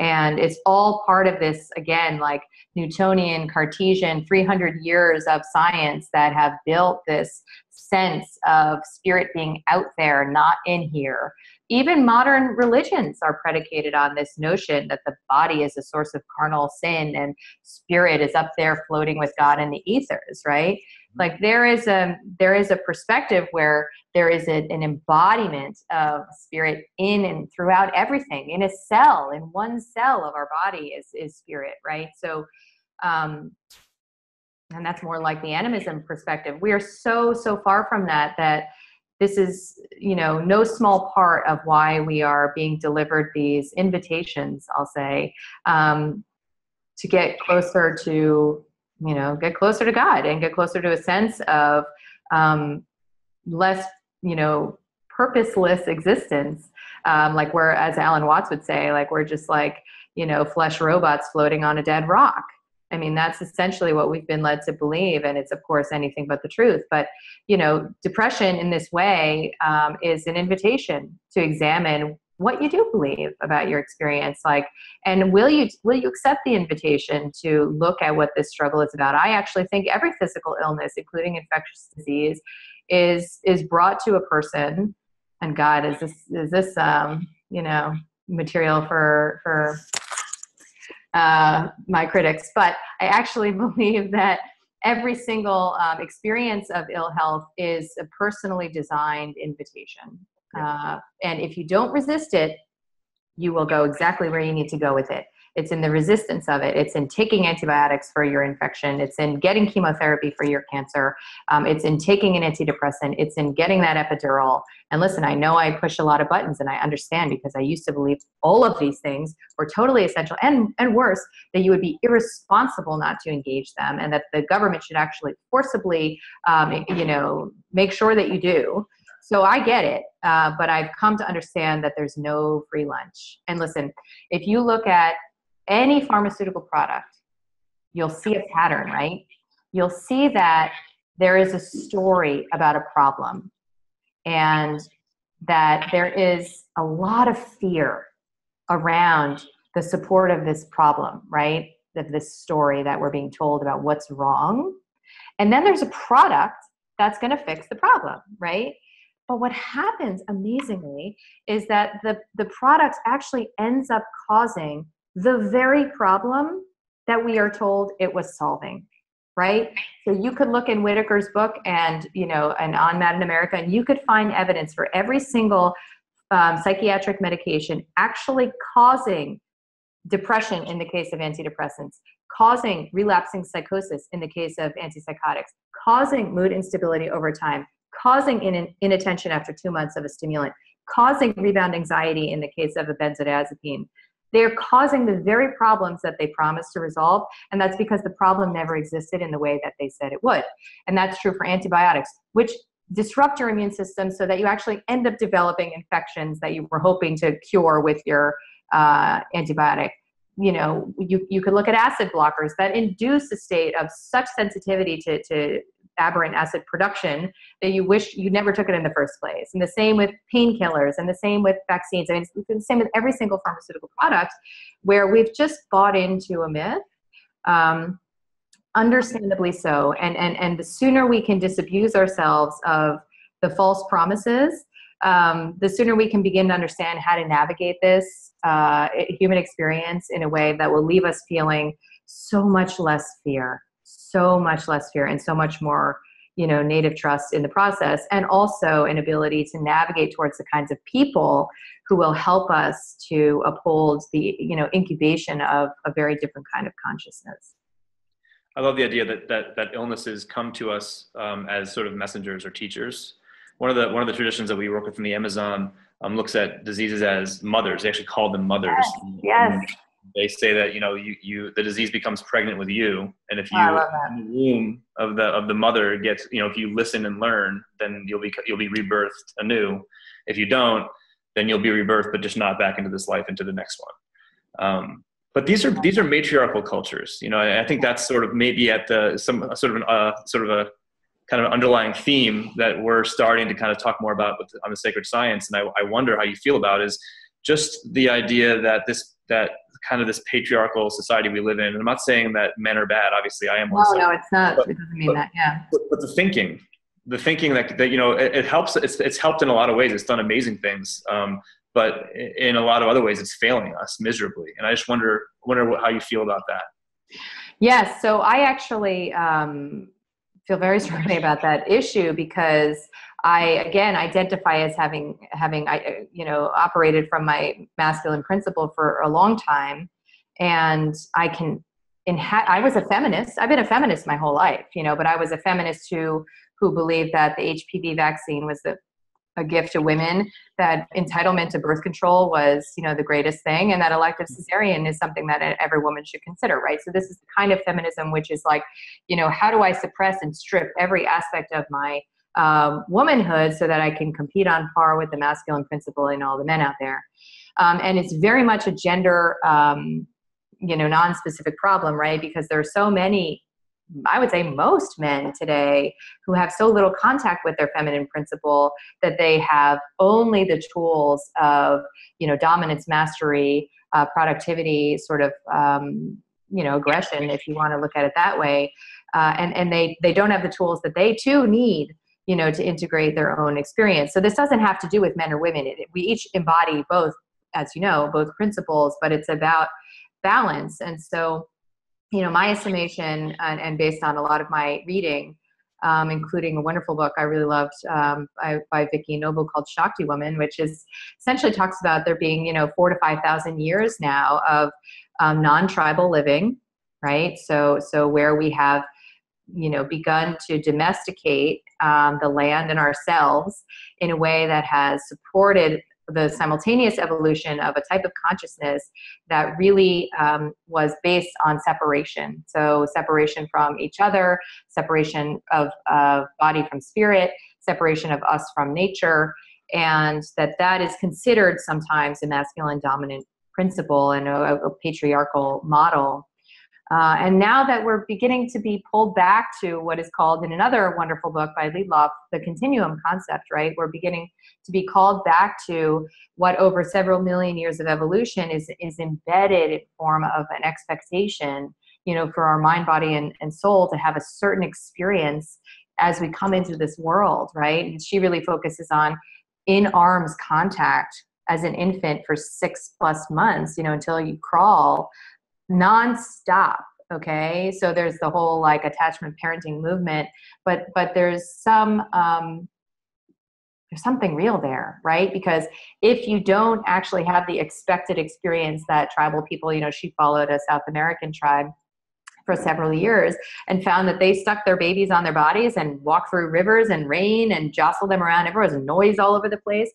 And it's all part of this again like newtonian cartesian 300 years of science that have built this sense of spirit being out there not in here. Even modern religions are predicated on this notion that the body is a source of carnal sin and spirit is up there floating with god in the ethers right like there is a there is a perspective where there is a, an embodiment of spirit in and throughout everything in a cell in one cell of our body is is spirit right? So um and that's more like the animism perspective. We are so so far from that that this is you know no small part of why we are being delivered these invitations i'll say um, to get closer to you know get closer to god and get closer to a sense of um, less you know purposeless existence. Um, like we're as alan watts would say like we're just like you know flesh robots floating on a dead rock. I mean that's essentially what we've been led to believe and it's of course anything but the truth. But you know depression in this way um, is an invitation to examine what you do believe about your experience like and will you will you accept the invitation to look at what this struggle is about? I actually think every physical illness including infectious disease is is brought to a person and god is this is this um you know material for for uh, my critics? But i actually believe that every single um, experience of ill health is a personally designed invitation uh, and if you don't resist it, you will go exactly where you need to go with it. It's in the resistance of it. It's in taking antibiotics for your infection. It's in getting chemotherapy for your cancer. Um, it's in taking an antidepressant. It's in getting that epidural. And listen, I know I push a lot of buttons and I understand because I used to believe all of these things were totally essential and, and worse, that you would be irresponsible not to engage them and that the government should actually forcibly, um, you know, make sure that you do. So I get it, uh, but I've come to understand that there's no free lunch. And listen, if you look at any pharmaceutical product, you'll see a pattern, right? You'll see that there is a story about a problem and that there is a lot of fear around the support of this problem, right? Of this story that we're being told about what's wrong. And then there's a product that's going to fix the problem, right? But what happens amazingly is that the, the product actually ends up causing the very problem that we are told it was solving right? So you could look in whitaker's book and you know and on mad in america and you could find evidence for every single um, psychiatric medication actually causing depression in the case of antidepressants causing relapsing psychosis in the case of antipsychotics causing mood instability over time causing in, inattention after two months of a stimulant, causing rebound anxiety in the case of a benzodiazepine. They're causing the very problems that they promised to resolve, and that's because the problem never existed in the way that they said it would. And that's true for antibiotics, which disrupt your immune system so that you actually end up developing infections that you were hoping to cure with your uh, antibiotic you know you, you could look at acid blockers that induce a state of such sensitivity to, to aberrant acid production that you wish you never took it in the first place. And the same with painkillers and the same with vaccines. I mean, it's the same with every single pharmaceutical product where we've just bought into a myth. Um, understandably so. And, and, and the sooner we can disabuse ourselves of the false promises, um, the sooner we can begin to understand how to navigate this uh, human experience in a way that will leave us feeling so much less fear so much less fear and so much more you know native trust in the process and also an ability to navigate towards the kinds of people who will help us to uphold the you know incubation of a very different kind of consciousness i love the idea that that, that illnesses come to us um, as sort of messengers or teachers one of the one of the traditions that we work with in the Amazon um, looks at diseases as mothers. They actually call them mothers. Yes. yes. They say that you know you, you the disease becomes pregnant with you, and if you in the womb of the of the mother gets you know if you listen and learn, then you'll be you'll be rebirthed anew. If you don't, then you'll be rebirthed, but just not back into this life, into the next one. Um, but these are these are matriarchal cultures, you know. I think that's sort of maybe at the some sort of an, uh, sort of a kind of underlying theme that we're starting to kind of talk more about with, on the sacred science. And I, I wonder how you feel about is just the idea that this, that kind of this patriarchal society we live in. And I'm not saying that men are bad. Obviously I am. No, no, it's not. But, it doesn't mean but, that. Yeah. But, but, the thinking, the thinking that, that, you know, it, it, helps. It's, it's helped in a lot of ways. It's done amazing things. Um, but in a lot of other ways, it's failing us miserably. And I just wonder, wonder how you feel about that. Yes. So I actually, um, feel very strongly about that issue because I again identify as having having I you know operated from my masculine principle for a long time, and I can. Inha- I was a feminist. I've been a feminist my whole life, you know, but I was a feminist who who believed that the HPV vaccine was the a gift to women that entitlement to birth control was you know the greatest thing and that elective mm-hmm. cesarean is something that every woman should consider right so this is the kind of feminism which is like you know how do i suppress and strip every aspect of my um, womanhood so that i can compete on par with the masculine principle and all the men out there um, and it's very much a gender um, you know non-specific problem right because there are so many I would say most men today who have so little contact with their feminine principle that they have only the tools of, you know, dominance, mastery, uh, productivity, sort of, um, you know, aggression, if you want to look at it that way. Uh, and and they, they don't have the tools that they too need, you know, to integrate their own experience. So this doesn't have to do with men or women. It, we each embody both, as you know, both principles, but it's about balance. And so, you know, my estimation, and, and based on a lot of my reading, um, including a wonderful book I really loved um, by, by Vicki Noble called Shakti Woman, which is essentially talks about there being, you know, four to 5,000 years now of um, non-tribal living, right? So, so where we have, you know, begun to domesticate um, the land and ourselves in a way that has supported the simultaneous evolution of a type of consciousness that really um, was based on separation. So, separation from each other, separation of body from spirit, separation of us from nature, and that that is considered sometimes a masculine dominant principle and a, a patriarchal model uh, and now that we're beginning to be pulled back to what is called in another wonderful book by Liedloff, the continuum concept, right? We're beginning to be called back to what over several million years of evolution is, is embedded in form of an expectation, you know, for our mind, body, and, and soul to have a certain experience as we come into this world, right? And she really focuses on in arms contact as an infant for six plus months, you know, until you crawl nonstop okay? So there's the whole like attachment parenting movement but but there's some um there's something real there right? Because if you don't actually have the expected experience that tribal people you know she followed a south american tribe for several years and found that they stuck their babies on their bodies and walked through rivers and rain and jostled them around. Everywhere was noise all over the place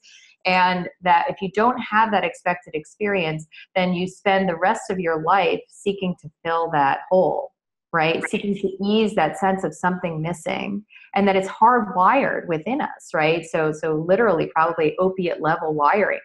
and that if you don't have that expected experience then you spend the rest of your life seeking to fill that hole right, right. seeking to ease that sense of something missing and that it's hardwired within us right? So so literally probably opiate level wiring.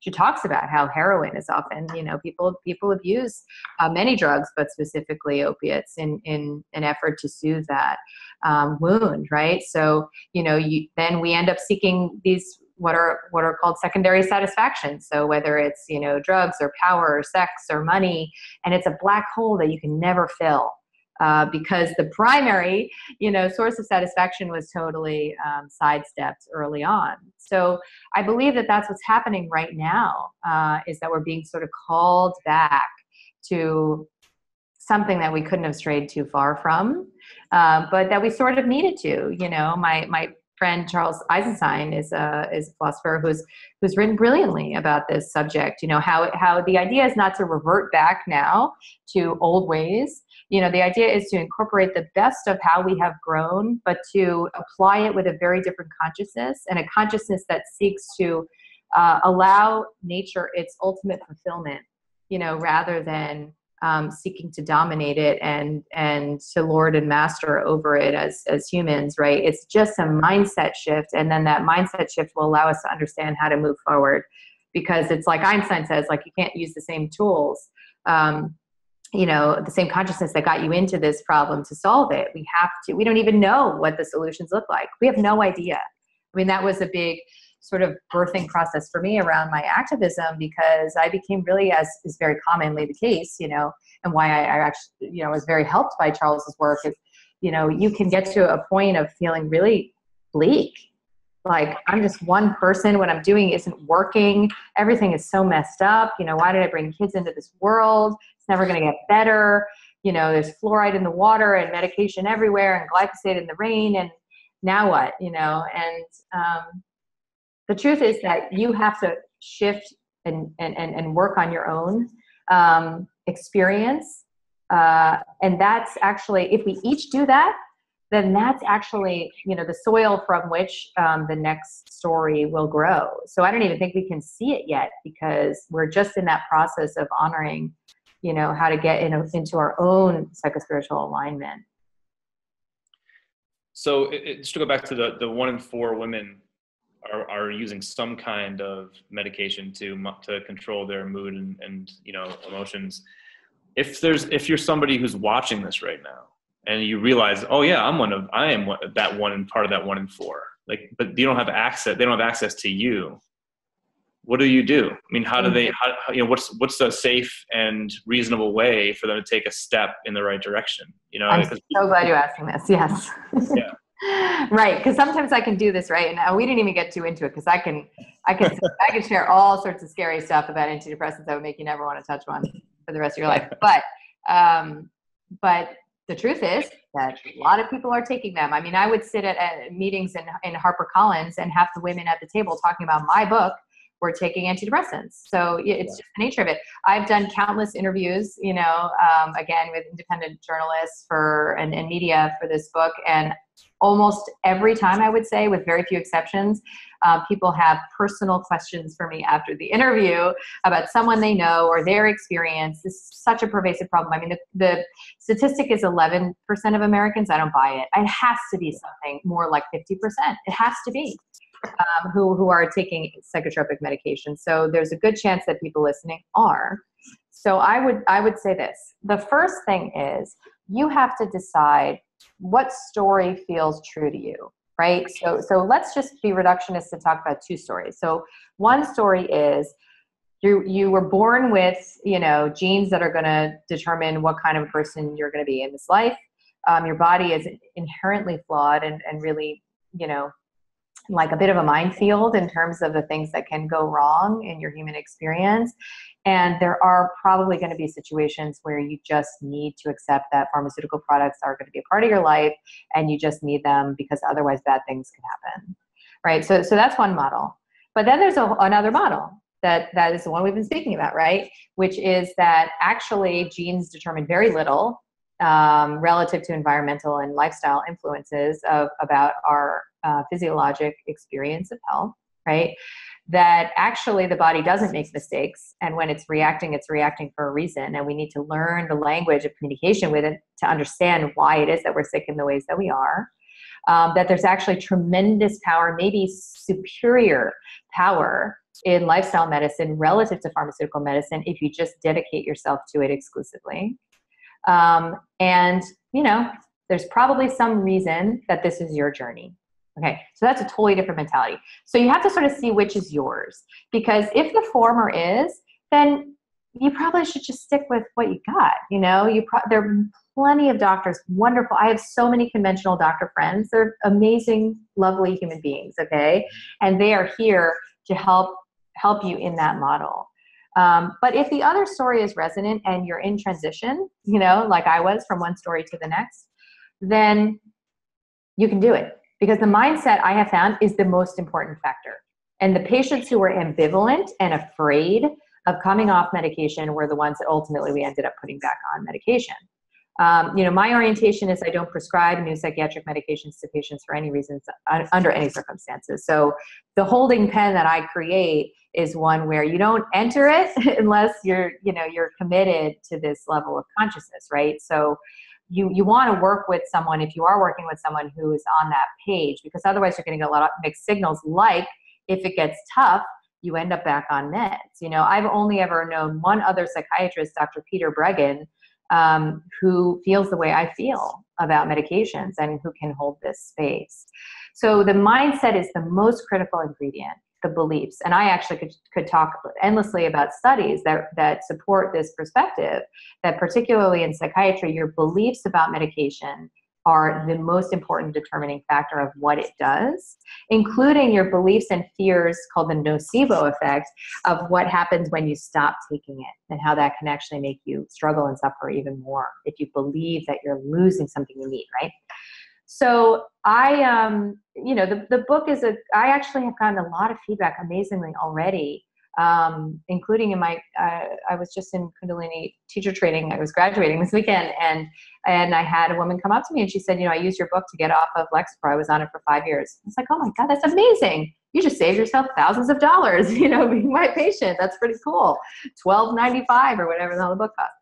She talks about how heroin is often you know people people abuse uh, many drugs but specifically opiates in in an effort to soothe that um, wound right? So you know you then we end up seeking these what are what are called secondary satisfactions so whether it's you know drugs or power or sex or money and it's a black hole that you can never fill uh, because the primary you know source of satisfaction was totally um, sidestepped early on. So i believe that that's what's happening right now uh, is that we're being sort of called back to something that we couldn't have strayed too far from uh, but that we sort of needed to you know my my friend Charles Eisenstein is a is a philosopher who's who's written brilliantly about this subject. You know how how the idea is not to revert back now to old ways. You know the idea is to incorporate the best of how we have grown, but to apply it with a very different consciousness and a consciousness that seeks to uh, allow nature its ultimate fulfillment. You know rather than um, seeking to dominate it and and to lord and master over it as as humans right? It's just a mindset shift and then that mindset shift will allow us to understand how to move forward. Because it's like einstein says like you can't use the same tools um, you know the same consciousness that got you into this problem to solve it. We have to we don't even know what the solutions look like. We have no idea. I mean that was a big sort of birthing process for me around my activism because I became really, as is very commonly the case, you know, and why I, I actually, you know, was very helped by Charles's work is, you know, you can get to a point of feeling really bleak. Like I'm just one person. What I'm doing isn't working. Everything is so messed up. You know, why did I bring kids into this world? It's never going to get better. You know, there's fluoride in the water and medication everywhere and glyphosate in the rain. And now what? You know, and um, the truth is that you have to shift and, and, and work on your own um, experience. Uh, and that's actually, if we each do that, then that's actually, you know, the soil from which um, the next story will grow. So I don't even think we can see it yet because we're just in that process of honoring, you know, how to get in a, into our own psychospiritual alignment. So it, it, just to go back to the, the one in four women are, are using some kind of medication to to control their mood and, and you know emotions. If there's if you're somebody who's watching this right now and you realize oh yeah i'm one of i am one, that one and part of that one in four like but you don't have access they don't have access to you what do you do? I mean how do they mm-hmm. how, you know what's what's a safe and reasonable way for them to take a step in the right direction? You know i'm so glad you're asking this yes. Yeah right because sometimes i can do this right and uh, we didn't even get too into it because i can i can i can share all sorts of scary stuff about antidepressants that would make you never want to touch one for the rest of your life but um but the truth is that a lot of people are taking them. I mean i would sit at, at meetings in, in harper collins and have the women at the table talking about my book we're taking antidepressants. So it's yeah. just the nature of it. I've done countless interviews, you know, um, again with independent journalists for and, and media for this book, and almost every time I would say, with very few exceptions, uh, people have personal questions for me after the interview about someone they know or their experience. This is such a pervasive problem. I mean, the, the statistic is 11% of Americans. I don't buy it. It has to be something more like 50%. It has to be um, who, who are taking psychotropic medication. So there's a good chance that people listening are. So I would I would say this. The first thing is you have to decide what story feels true to you, right? So so let's just be reductionist and talk about two stories. So one story is you you were born with you know genes that are going to determine what kind of person you're going to be in this life. Um, your body is inherently flawed and, and really you know like a bit of a minefield in terms of the things that can go wrong in your human experience. And there are probably going to be situations where you just need to accept that pharmaceutical products are going to be a part of your life and you just need them because otherwise bad things can happen. Right? So, so that's one model. But then there's a, another model that, that is the one we've been speaking about, right? Which is that actually genes determine very little um, relative to environmental and lifestyle influences of about our physiologic experience of health, right? That actually the body doesn't make mistakes, and when it's reacting, it's reacting for a reason, and we need to learn the language of communication with it to understand why it is that we're sick in the ways that we are. Um, that there's actually tremendous power, maybe superior power in lifestyle medicine relative to pharmaceutical medicine if you just dedicate yourself to it exclusively. Um, and, you know, there's probably some reason that this is your journey. Okay, so that's a totally different mentality. So you have to sort of see which is yours. Because if the former is, then you probably should just stick with what you got. You know, you pro- there are plenty of doctors, wonderful. I have so many conventional doctor friends. They're amazing, lovely human beings. Okay, and they are here to help help you in that model. Um, but if the other story is resonant and you're in transition, you know, like I was from one story to the next, then you can do it because the mindset I have found is the most important factor. And the patients who were ambivalent and afraid of coming off medication were the ones that ultimately we ended up putting back on medication. Um, you know, my orientation is I don't prescribe new psychiatric medications to patients for any reasons uh, under any circumstances. So the holding pen that I create is one where you don't enter it unless you're, you know, you're committed to this level of consciousness, right? So you you want to work with someone if you are working with someone who is on that page because otherwise you're getting a lot of mixed signals. Like if it gets tough you end up back on meds. You know i've only ever known one other psychiatrist dr peter breggin um, who feels the way I feel about medications and who can hold this space. So the mindset is the most critical ingredient, the beliefs. And I actually could, could talk endlessly about studies that, that support this perspective that particularly in psychiatry, your beliefs about medication are the most important determining factor of what it does, including your beliefs and fears called the nocebo effect of what happens when you stop taking it and how that can actually make you struggle and suffer even more if you believe that you're losing something you need, right? So I, um, you know, the, the book is a, I actually have gotten a lot of feedback amazingly already um, including in my uh, i was just in kundalini teacher training. I was graduating this weekend and and i had a woman come up to me and she said you know i used your book to get off of lexapro. I was on it for five years. I was like oh my god that's amazing. You just saved yourself thousands of dollars you know being my patient. That's pretty cool. 12.95 or whatever the hell the book cost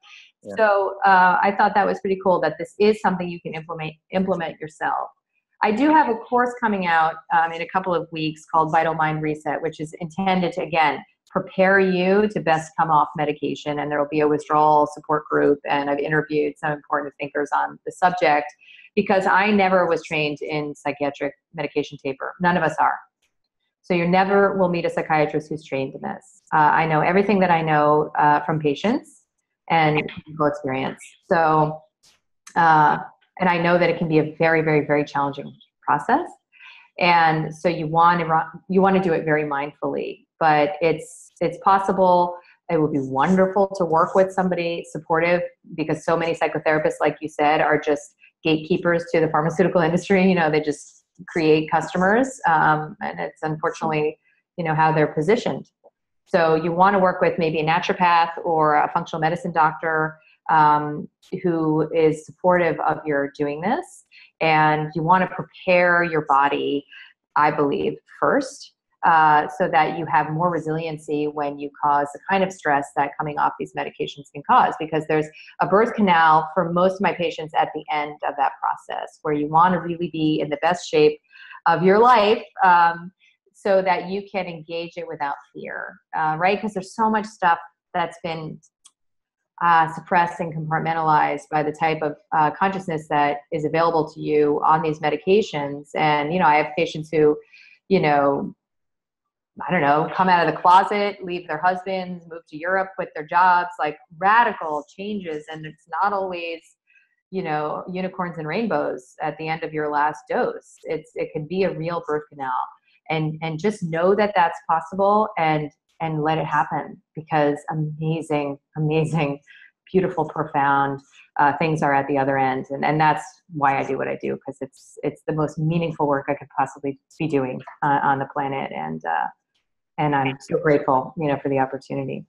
yeah. so uh, i thought that was pretty cool that this is something you can implement implement yourself I do have a course coming out um, in a couple of weeks called Vital Mind Reset, which is intended to, again, prepare you to best come off medication. And there will be a withdrawal support group. And I've interviewed some important thinkers on the subject because I never was trained in psychiatric medication taper. None of us are. So you never will meet a psychiatrist who's trained in this. Uh, I know everything that I know uh, from patients and clinical experience. So, uh, and I know that it can be a very, very, very challenging process. And so you want to you want to do it very mindfully but it's it's possible it would be wonderful to work with somebody supportive because so many psychotherapists like you said are just gatekeepers to the pharmaceutical industry you know they just create customers um, and it's unfortunately you know how they're positioned so you want to work with maybe a naturopath or a functional medicine doctor um, who is supportive of your doing this and you want to prepare your body i believe first uh, so that you have more resiliency when you cause the kind of stress that coming off these medications can cause. Because there's a birth canal for most of my patients at the end of that process where you want to really be in the best shape of your life. Um, so that you can engage it without fear, uh, right? Because there's so much stuff that's been uh, suppressed and compartmentalized by the type of uh, consciousness that is available to you on these medications. And, you know, I have patients who, you know, I don't know, come out of the closet, leave their husbands, move to Europe, quit their jobs, like radical changes. And it's not always, you know, unicorns and rainbows at the end of your last dose. It's it can be a real birth canal, and and just know that that's possible and and let it happen because amazing, amazing, beautiful, profound uh, things are at the other end, and and that's why I do what I do because it's it's the most meaningful work I could possibly be doing uh, on the planet, and uh, and I'm so grateful, you know, for the opportunity.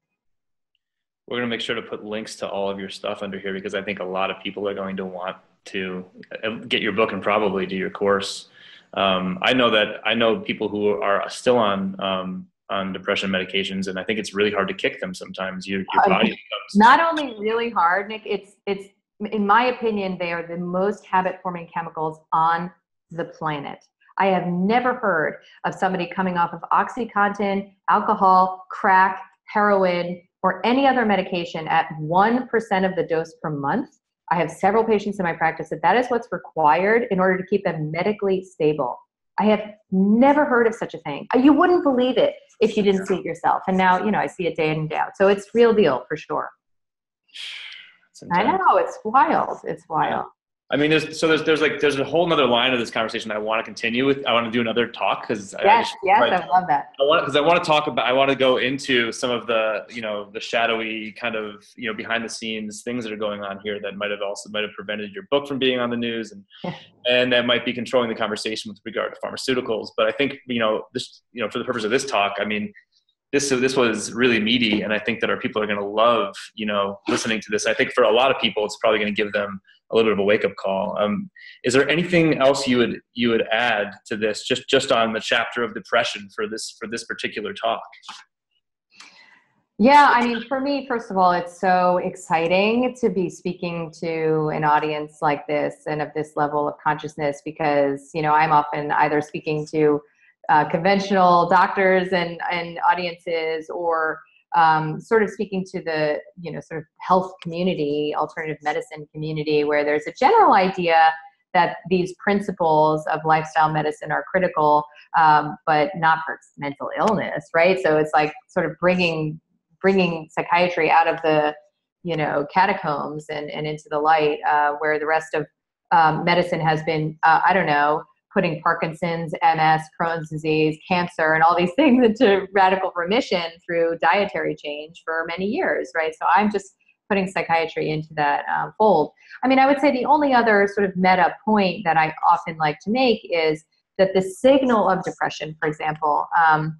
We're going to make sure to put links to all of your stuff under here because I think a lot of people are going to want to uh, get your book and probably do your course. Um, I know that I know people who are still on um, on depression medications, and I think it's really hard to kick them sometimes. Your, your body becomes not only really hard, Nick. It's it's in my opinion, they are the most habit forming chemicals on the planet. I have never heard of somebody coming off of Oxycontin, alcohol, crack, heroin, or any other medication at 1% of the dose per month. I have several patients in my practice that that is what's required in order to keep them medically stable. I have never heard of such a thing. Uh, you wouldn't believe it if you didn't see it yourself. And now, you know, I see it day in and day out. So it's real deal for sure. I know it's wild. It's wild. I mean, there's so there's there's like there's a whole other line of this conversation I want to continue with. I want to do another talk because yes, I yes, I love that. I want because I want to talk about I want to go into some of the you know the shadowy kind of you know behind the scenes things that are going on here that might have also might have prevented your book from being on the news and and that might be controlling the conversation with regard to pharmaceuticals. But I think you know this you know for the purpose of this talk, I mean this this was really meaty, and I think that our people are going to love you know listening to this. I think for a lot of people, it's probably going to give them a little bit of a wake up call. Um, is there anything else you would you would add to this, just just on the chapter of depression for this for this particular talk? Yeah, I mean, for me, first of all, it's so exciting to be speaking to an audience like this and of this level of consciousness because, you know, I'm often either speaking to uh, conventional doctors and, and audiences or um, sort of speaking to the you know sort of health community alternative medicine community where there's a general idea that these principles of lifestyle medicine are critical um, but not for mental illness right? So it's like sort of bringing bringing psychiatry out of the you know catacombs and, and into the light uh, where the rest of um, medicine has been uh, i don't know putting Parkinson's, MS, Crohn's disease, cancer, and all these things into radical remission through dietary change for many years, right? So I'm just putting psychiatry into that um, fold. I mean, I would say the only other sort of meta point that I often like to make is that the signal of depression, for example, um,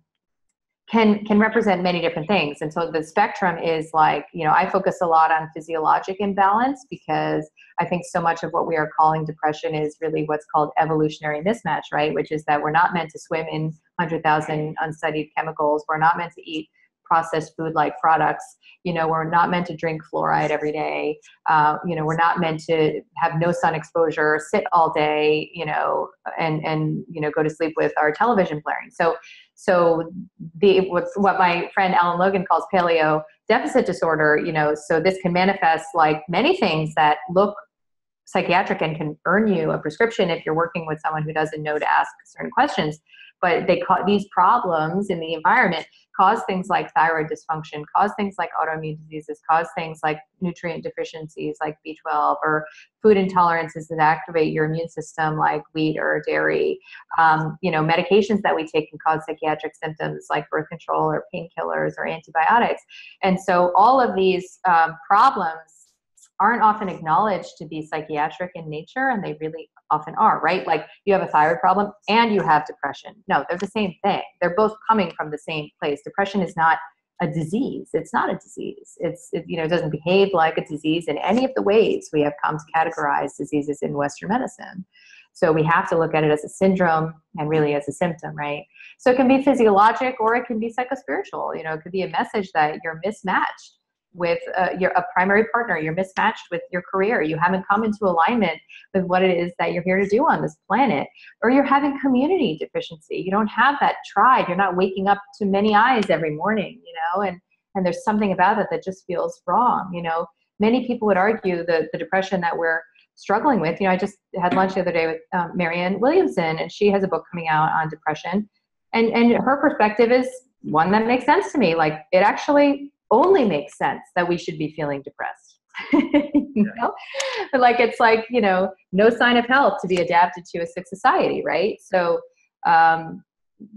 can can represent many different things. And so the spectrum is like you know i focus a lot on physiologic imbalance because i think so much of what we are calling depression is really what's called evolutionary mismatch right? Which is that we're not meant to swim in 100000 unstudied chemicals. We're not meant to eat processed food like products. You know we're not meant to drink fluoride every day. Uh, you know we're not meant to have no sun exposure sit all day you know and and you know go to sleep with our television blaring. So so the what's what my friend Alan Logan calls paleo deficit disorder, you know, so this can manifest like many things that look psychiatric and can earn you a prescription if you're working with someone who doesn't know to ask certain questions but they cause these problems in the environment cause things like thyroid dysfunction, cause things like autoimmune diseases, cause things like nutrient deficiencies like B12 or food intolerances that activate your immune system like wheat or dairy. Um, you know, medications that we take can cause psychiatric symptoms like birth control or painkillers or antibiotics. And so all of these um, problems aren't often acknowledged to be psychiatric in nature and they really often are right? Like you have a thyroid problem and you have depression. No they're the same thing. They're both coming from the same place. Depression is not a disease. It's not a disease. It's it, you know it doesn't behave like a disease in any of the ways we have come to categorize diseases in western medicine. So we have to look at it as a syndrome and really as a symptom right? So it can be physiologic or it can be psychospiritual. You know it could be a message that you're mismatched with uh, your a primary partner. You're mismatched with your career. You haven't come into alignment with what it is that you're here to do on this planet. Or you're having community deficiency. You don't have that tribe you're not waking up to many eyes every morning you know and and there's something about it that just feels wrong you know. Many people would argue that the depression that we're struggling with. You know i just had lunch the other day with um, marianne williamson and she has a book coming out on depression. And and her perspective is one that makes sense to me. Like it actually only makes sense that we should be feeling depressed. you know? But like it's like, you know, no sign of health to be adapted to a sick society, right? So um,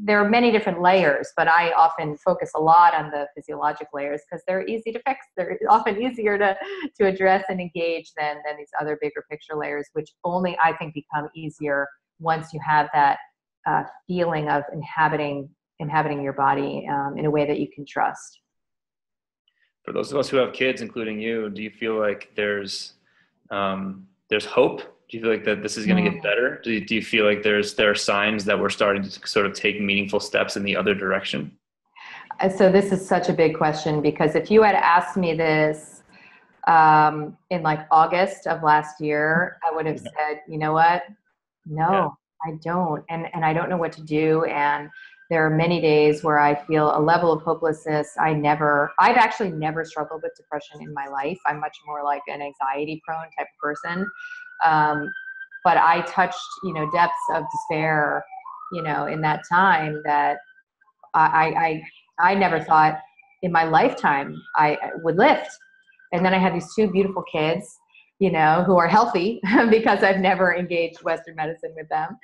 there are many different layers, but I often focus a lot on the physiologic layers because they're easy to fix. They're often easier to, to address and engage than, than these other bigger picture layers, which only I think become easier once you have that uh, feeling of inhabiting inhabiting your body um, in a way that you can trust for those of us who have kids, including you, do you feel like there's um, there's hope? Do you feel like that this is going to get better? Do you, do you feel like there's there are signs that we're starting to sort of take meaningful steps in the other direction? Uh, so this is such a big question because if you had asked me this um, in like August of last year, I would have said, you know what? No, yeah. I don't, and and I don't know what to do, and there are many days where I feel a level of hopelessness. I never, I've actually never struggled with depression in my life. I'm much more like an anxiety prone type of person. Um, but I touched, you know, depths of despair, you know, in that time that I, I, I never thought in my lifetime I would lift. And then I had these two beautiful kids you know, who are healthy because I've never engaged Western medicine with them.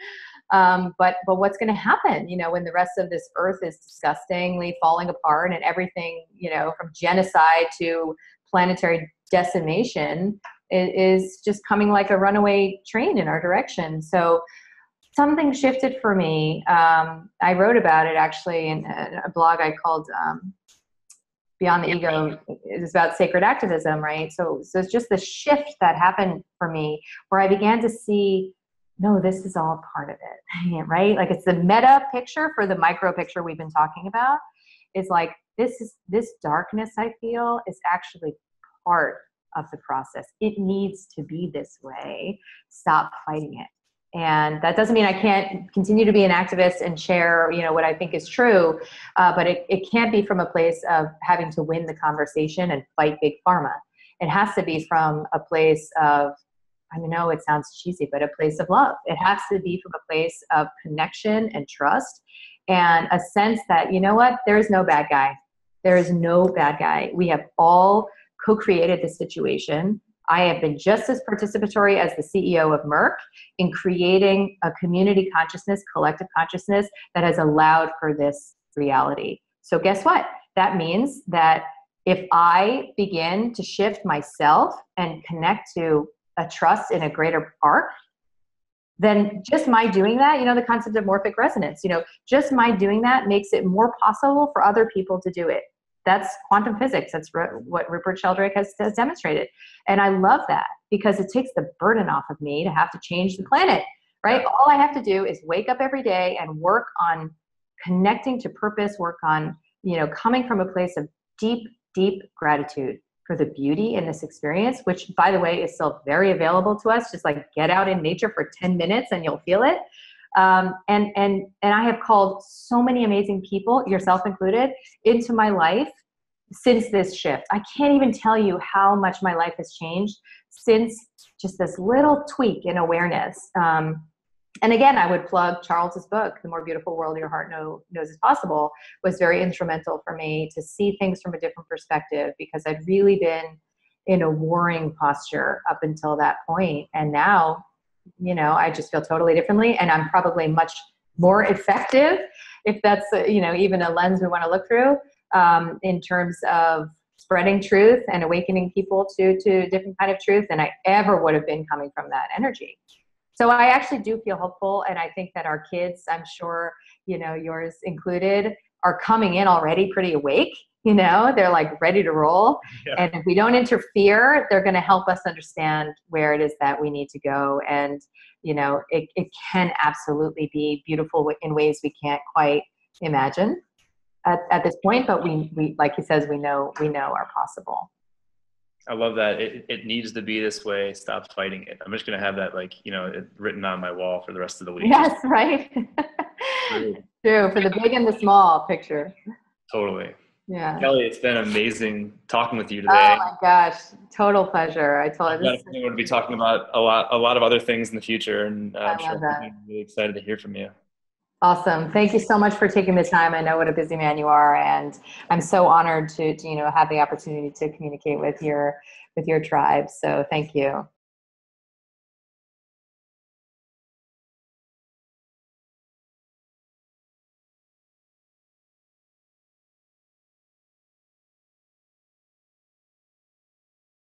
Um, but but what's going to happen, you know, when the rest of this earth is disgustingly falling apart and everything, you know, from genocide to planetary decimation is, is just coming like a runaway train in our direction. So something shifted for me. Um, I wrote about it actually in a, a blog I called um, Beyond the Ego. It's about sacred activism, right? So, so it's just the shift that happened for me where I began to see no, this is all part of it, right? Like it's the meta picture for the micro picture we've been talking about. Is like this is this darkness I feel is actually part of the process. It needs to be this way. Stop fighting it. And that doesn't mean I can't continue to be an activist and share, you know, what I think is true, uh, but it, it can't be from a place of having to win the conversation and fight big pharma. It has to be from a place of I know it sounds cheesy, but a place of love. It has to be from a place of connection and trust and a sense that, you know what, there is no bad guy. There is no bad guy. We have all co created this situation. I have been just as participatory as the CEO of Merck in creating a community consciousness, collective consciousness that has allowed for this reality. So, guess what? That means that if I begin to shift myself and connect to a trust in a greater arc, then just my doing that, you know, the concept of morphic resonance, you know, just my doing that makes it more possible for other people to do it. That's quantum physics. That's what Rupert Sheldrake has, has demonstrated. And I love that because it takes the burden off of me to have to change the planet, right? All I have to do is wake up every day and work on connecting to purpose, work on, you know, coming from a place of deep, deep gratitude for the beauty in this experience, which by the way is still very available to us. Just like get out in nature for 10 minutes and you'll feel it. Um, and and and I have called so many amazing people, yourself included, into my life since this shift. I can't even tell you how much my life has changed since just this little tweak in awareness. Um, and again, I would plug Charles's book, The More Beautiful World Your Heart know, Knows Is Possible, was very instrumental for me to see things from a different perspective because I'd really been in a warring posture up until that point. And now, you know, I just feel totally differently. And I'm probably much more effective, if that's, you know, even a lens we want to look through um, in terms of spreading truth and awakening people to, to different kind of truth than I ever would have been coming from that energy so I actually do feel hopeful, and I think that our kids, I'm sure, you know, yours included, are coming in already pretty awake. You know, they're like ready to roll. Yeah. And if we don't interfere, they're going to help us understand where it is that we need to go. And, you know, it, it can absolutely be beautiful in ways we can't quite imagine at, at this point, but we, we, like he says, we know, we know are possible. I love that. It, it needs to be this way. Stop fighting it. I'm just going to have that, like, you know, written on my wall for the rest of the week. Yes, right. True. True. For the big and the small picture. Totally. Yeah. Kelly, it's been amazing talking with you today. Oh my gosh. Total pleasure. I told you. We're going to be talking about a lot, a lot of other things in the future. And uh, I'm sure I'm really excited to hear from you. Awesome. Thank you so much for taking the time. I know what a busy man you are, and I'm so honored to, to, you know have the opportunity to communicate with your with your tribe. So thank you.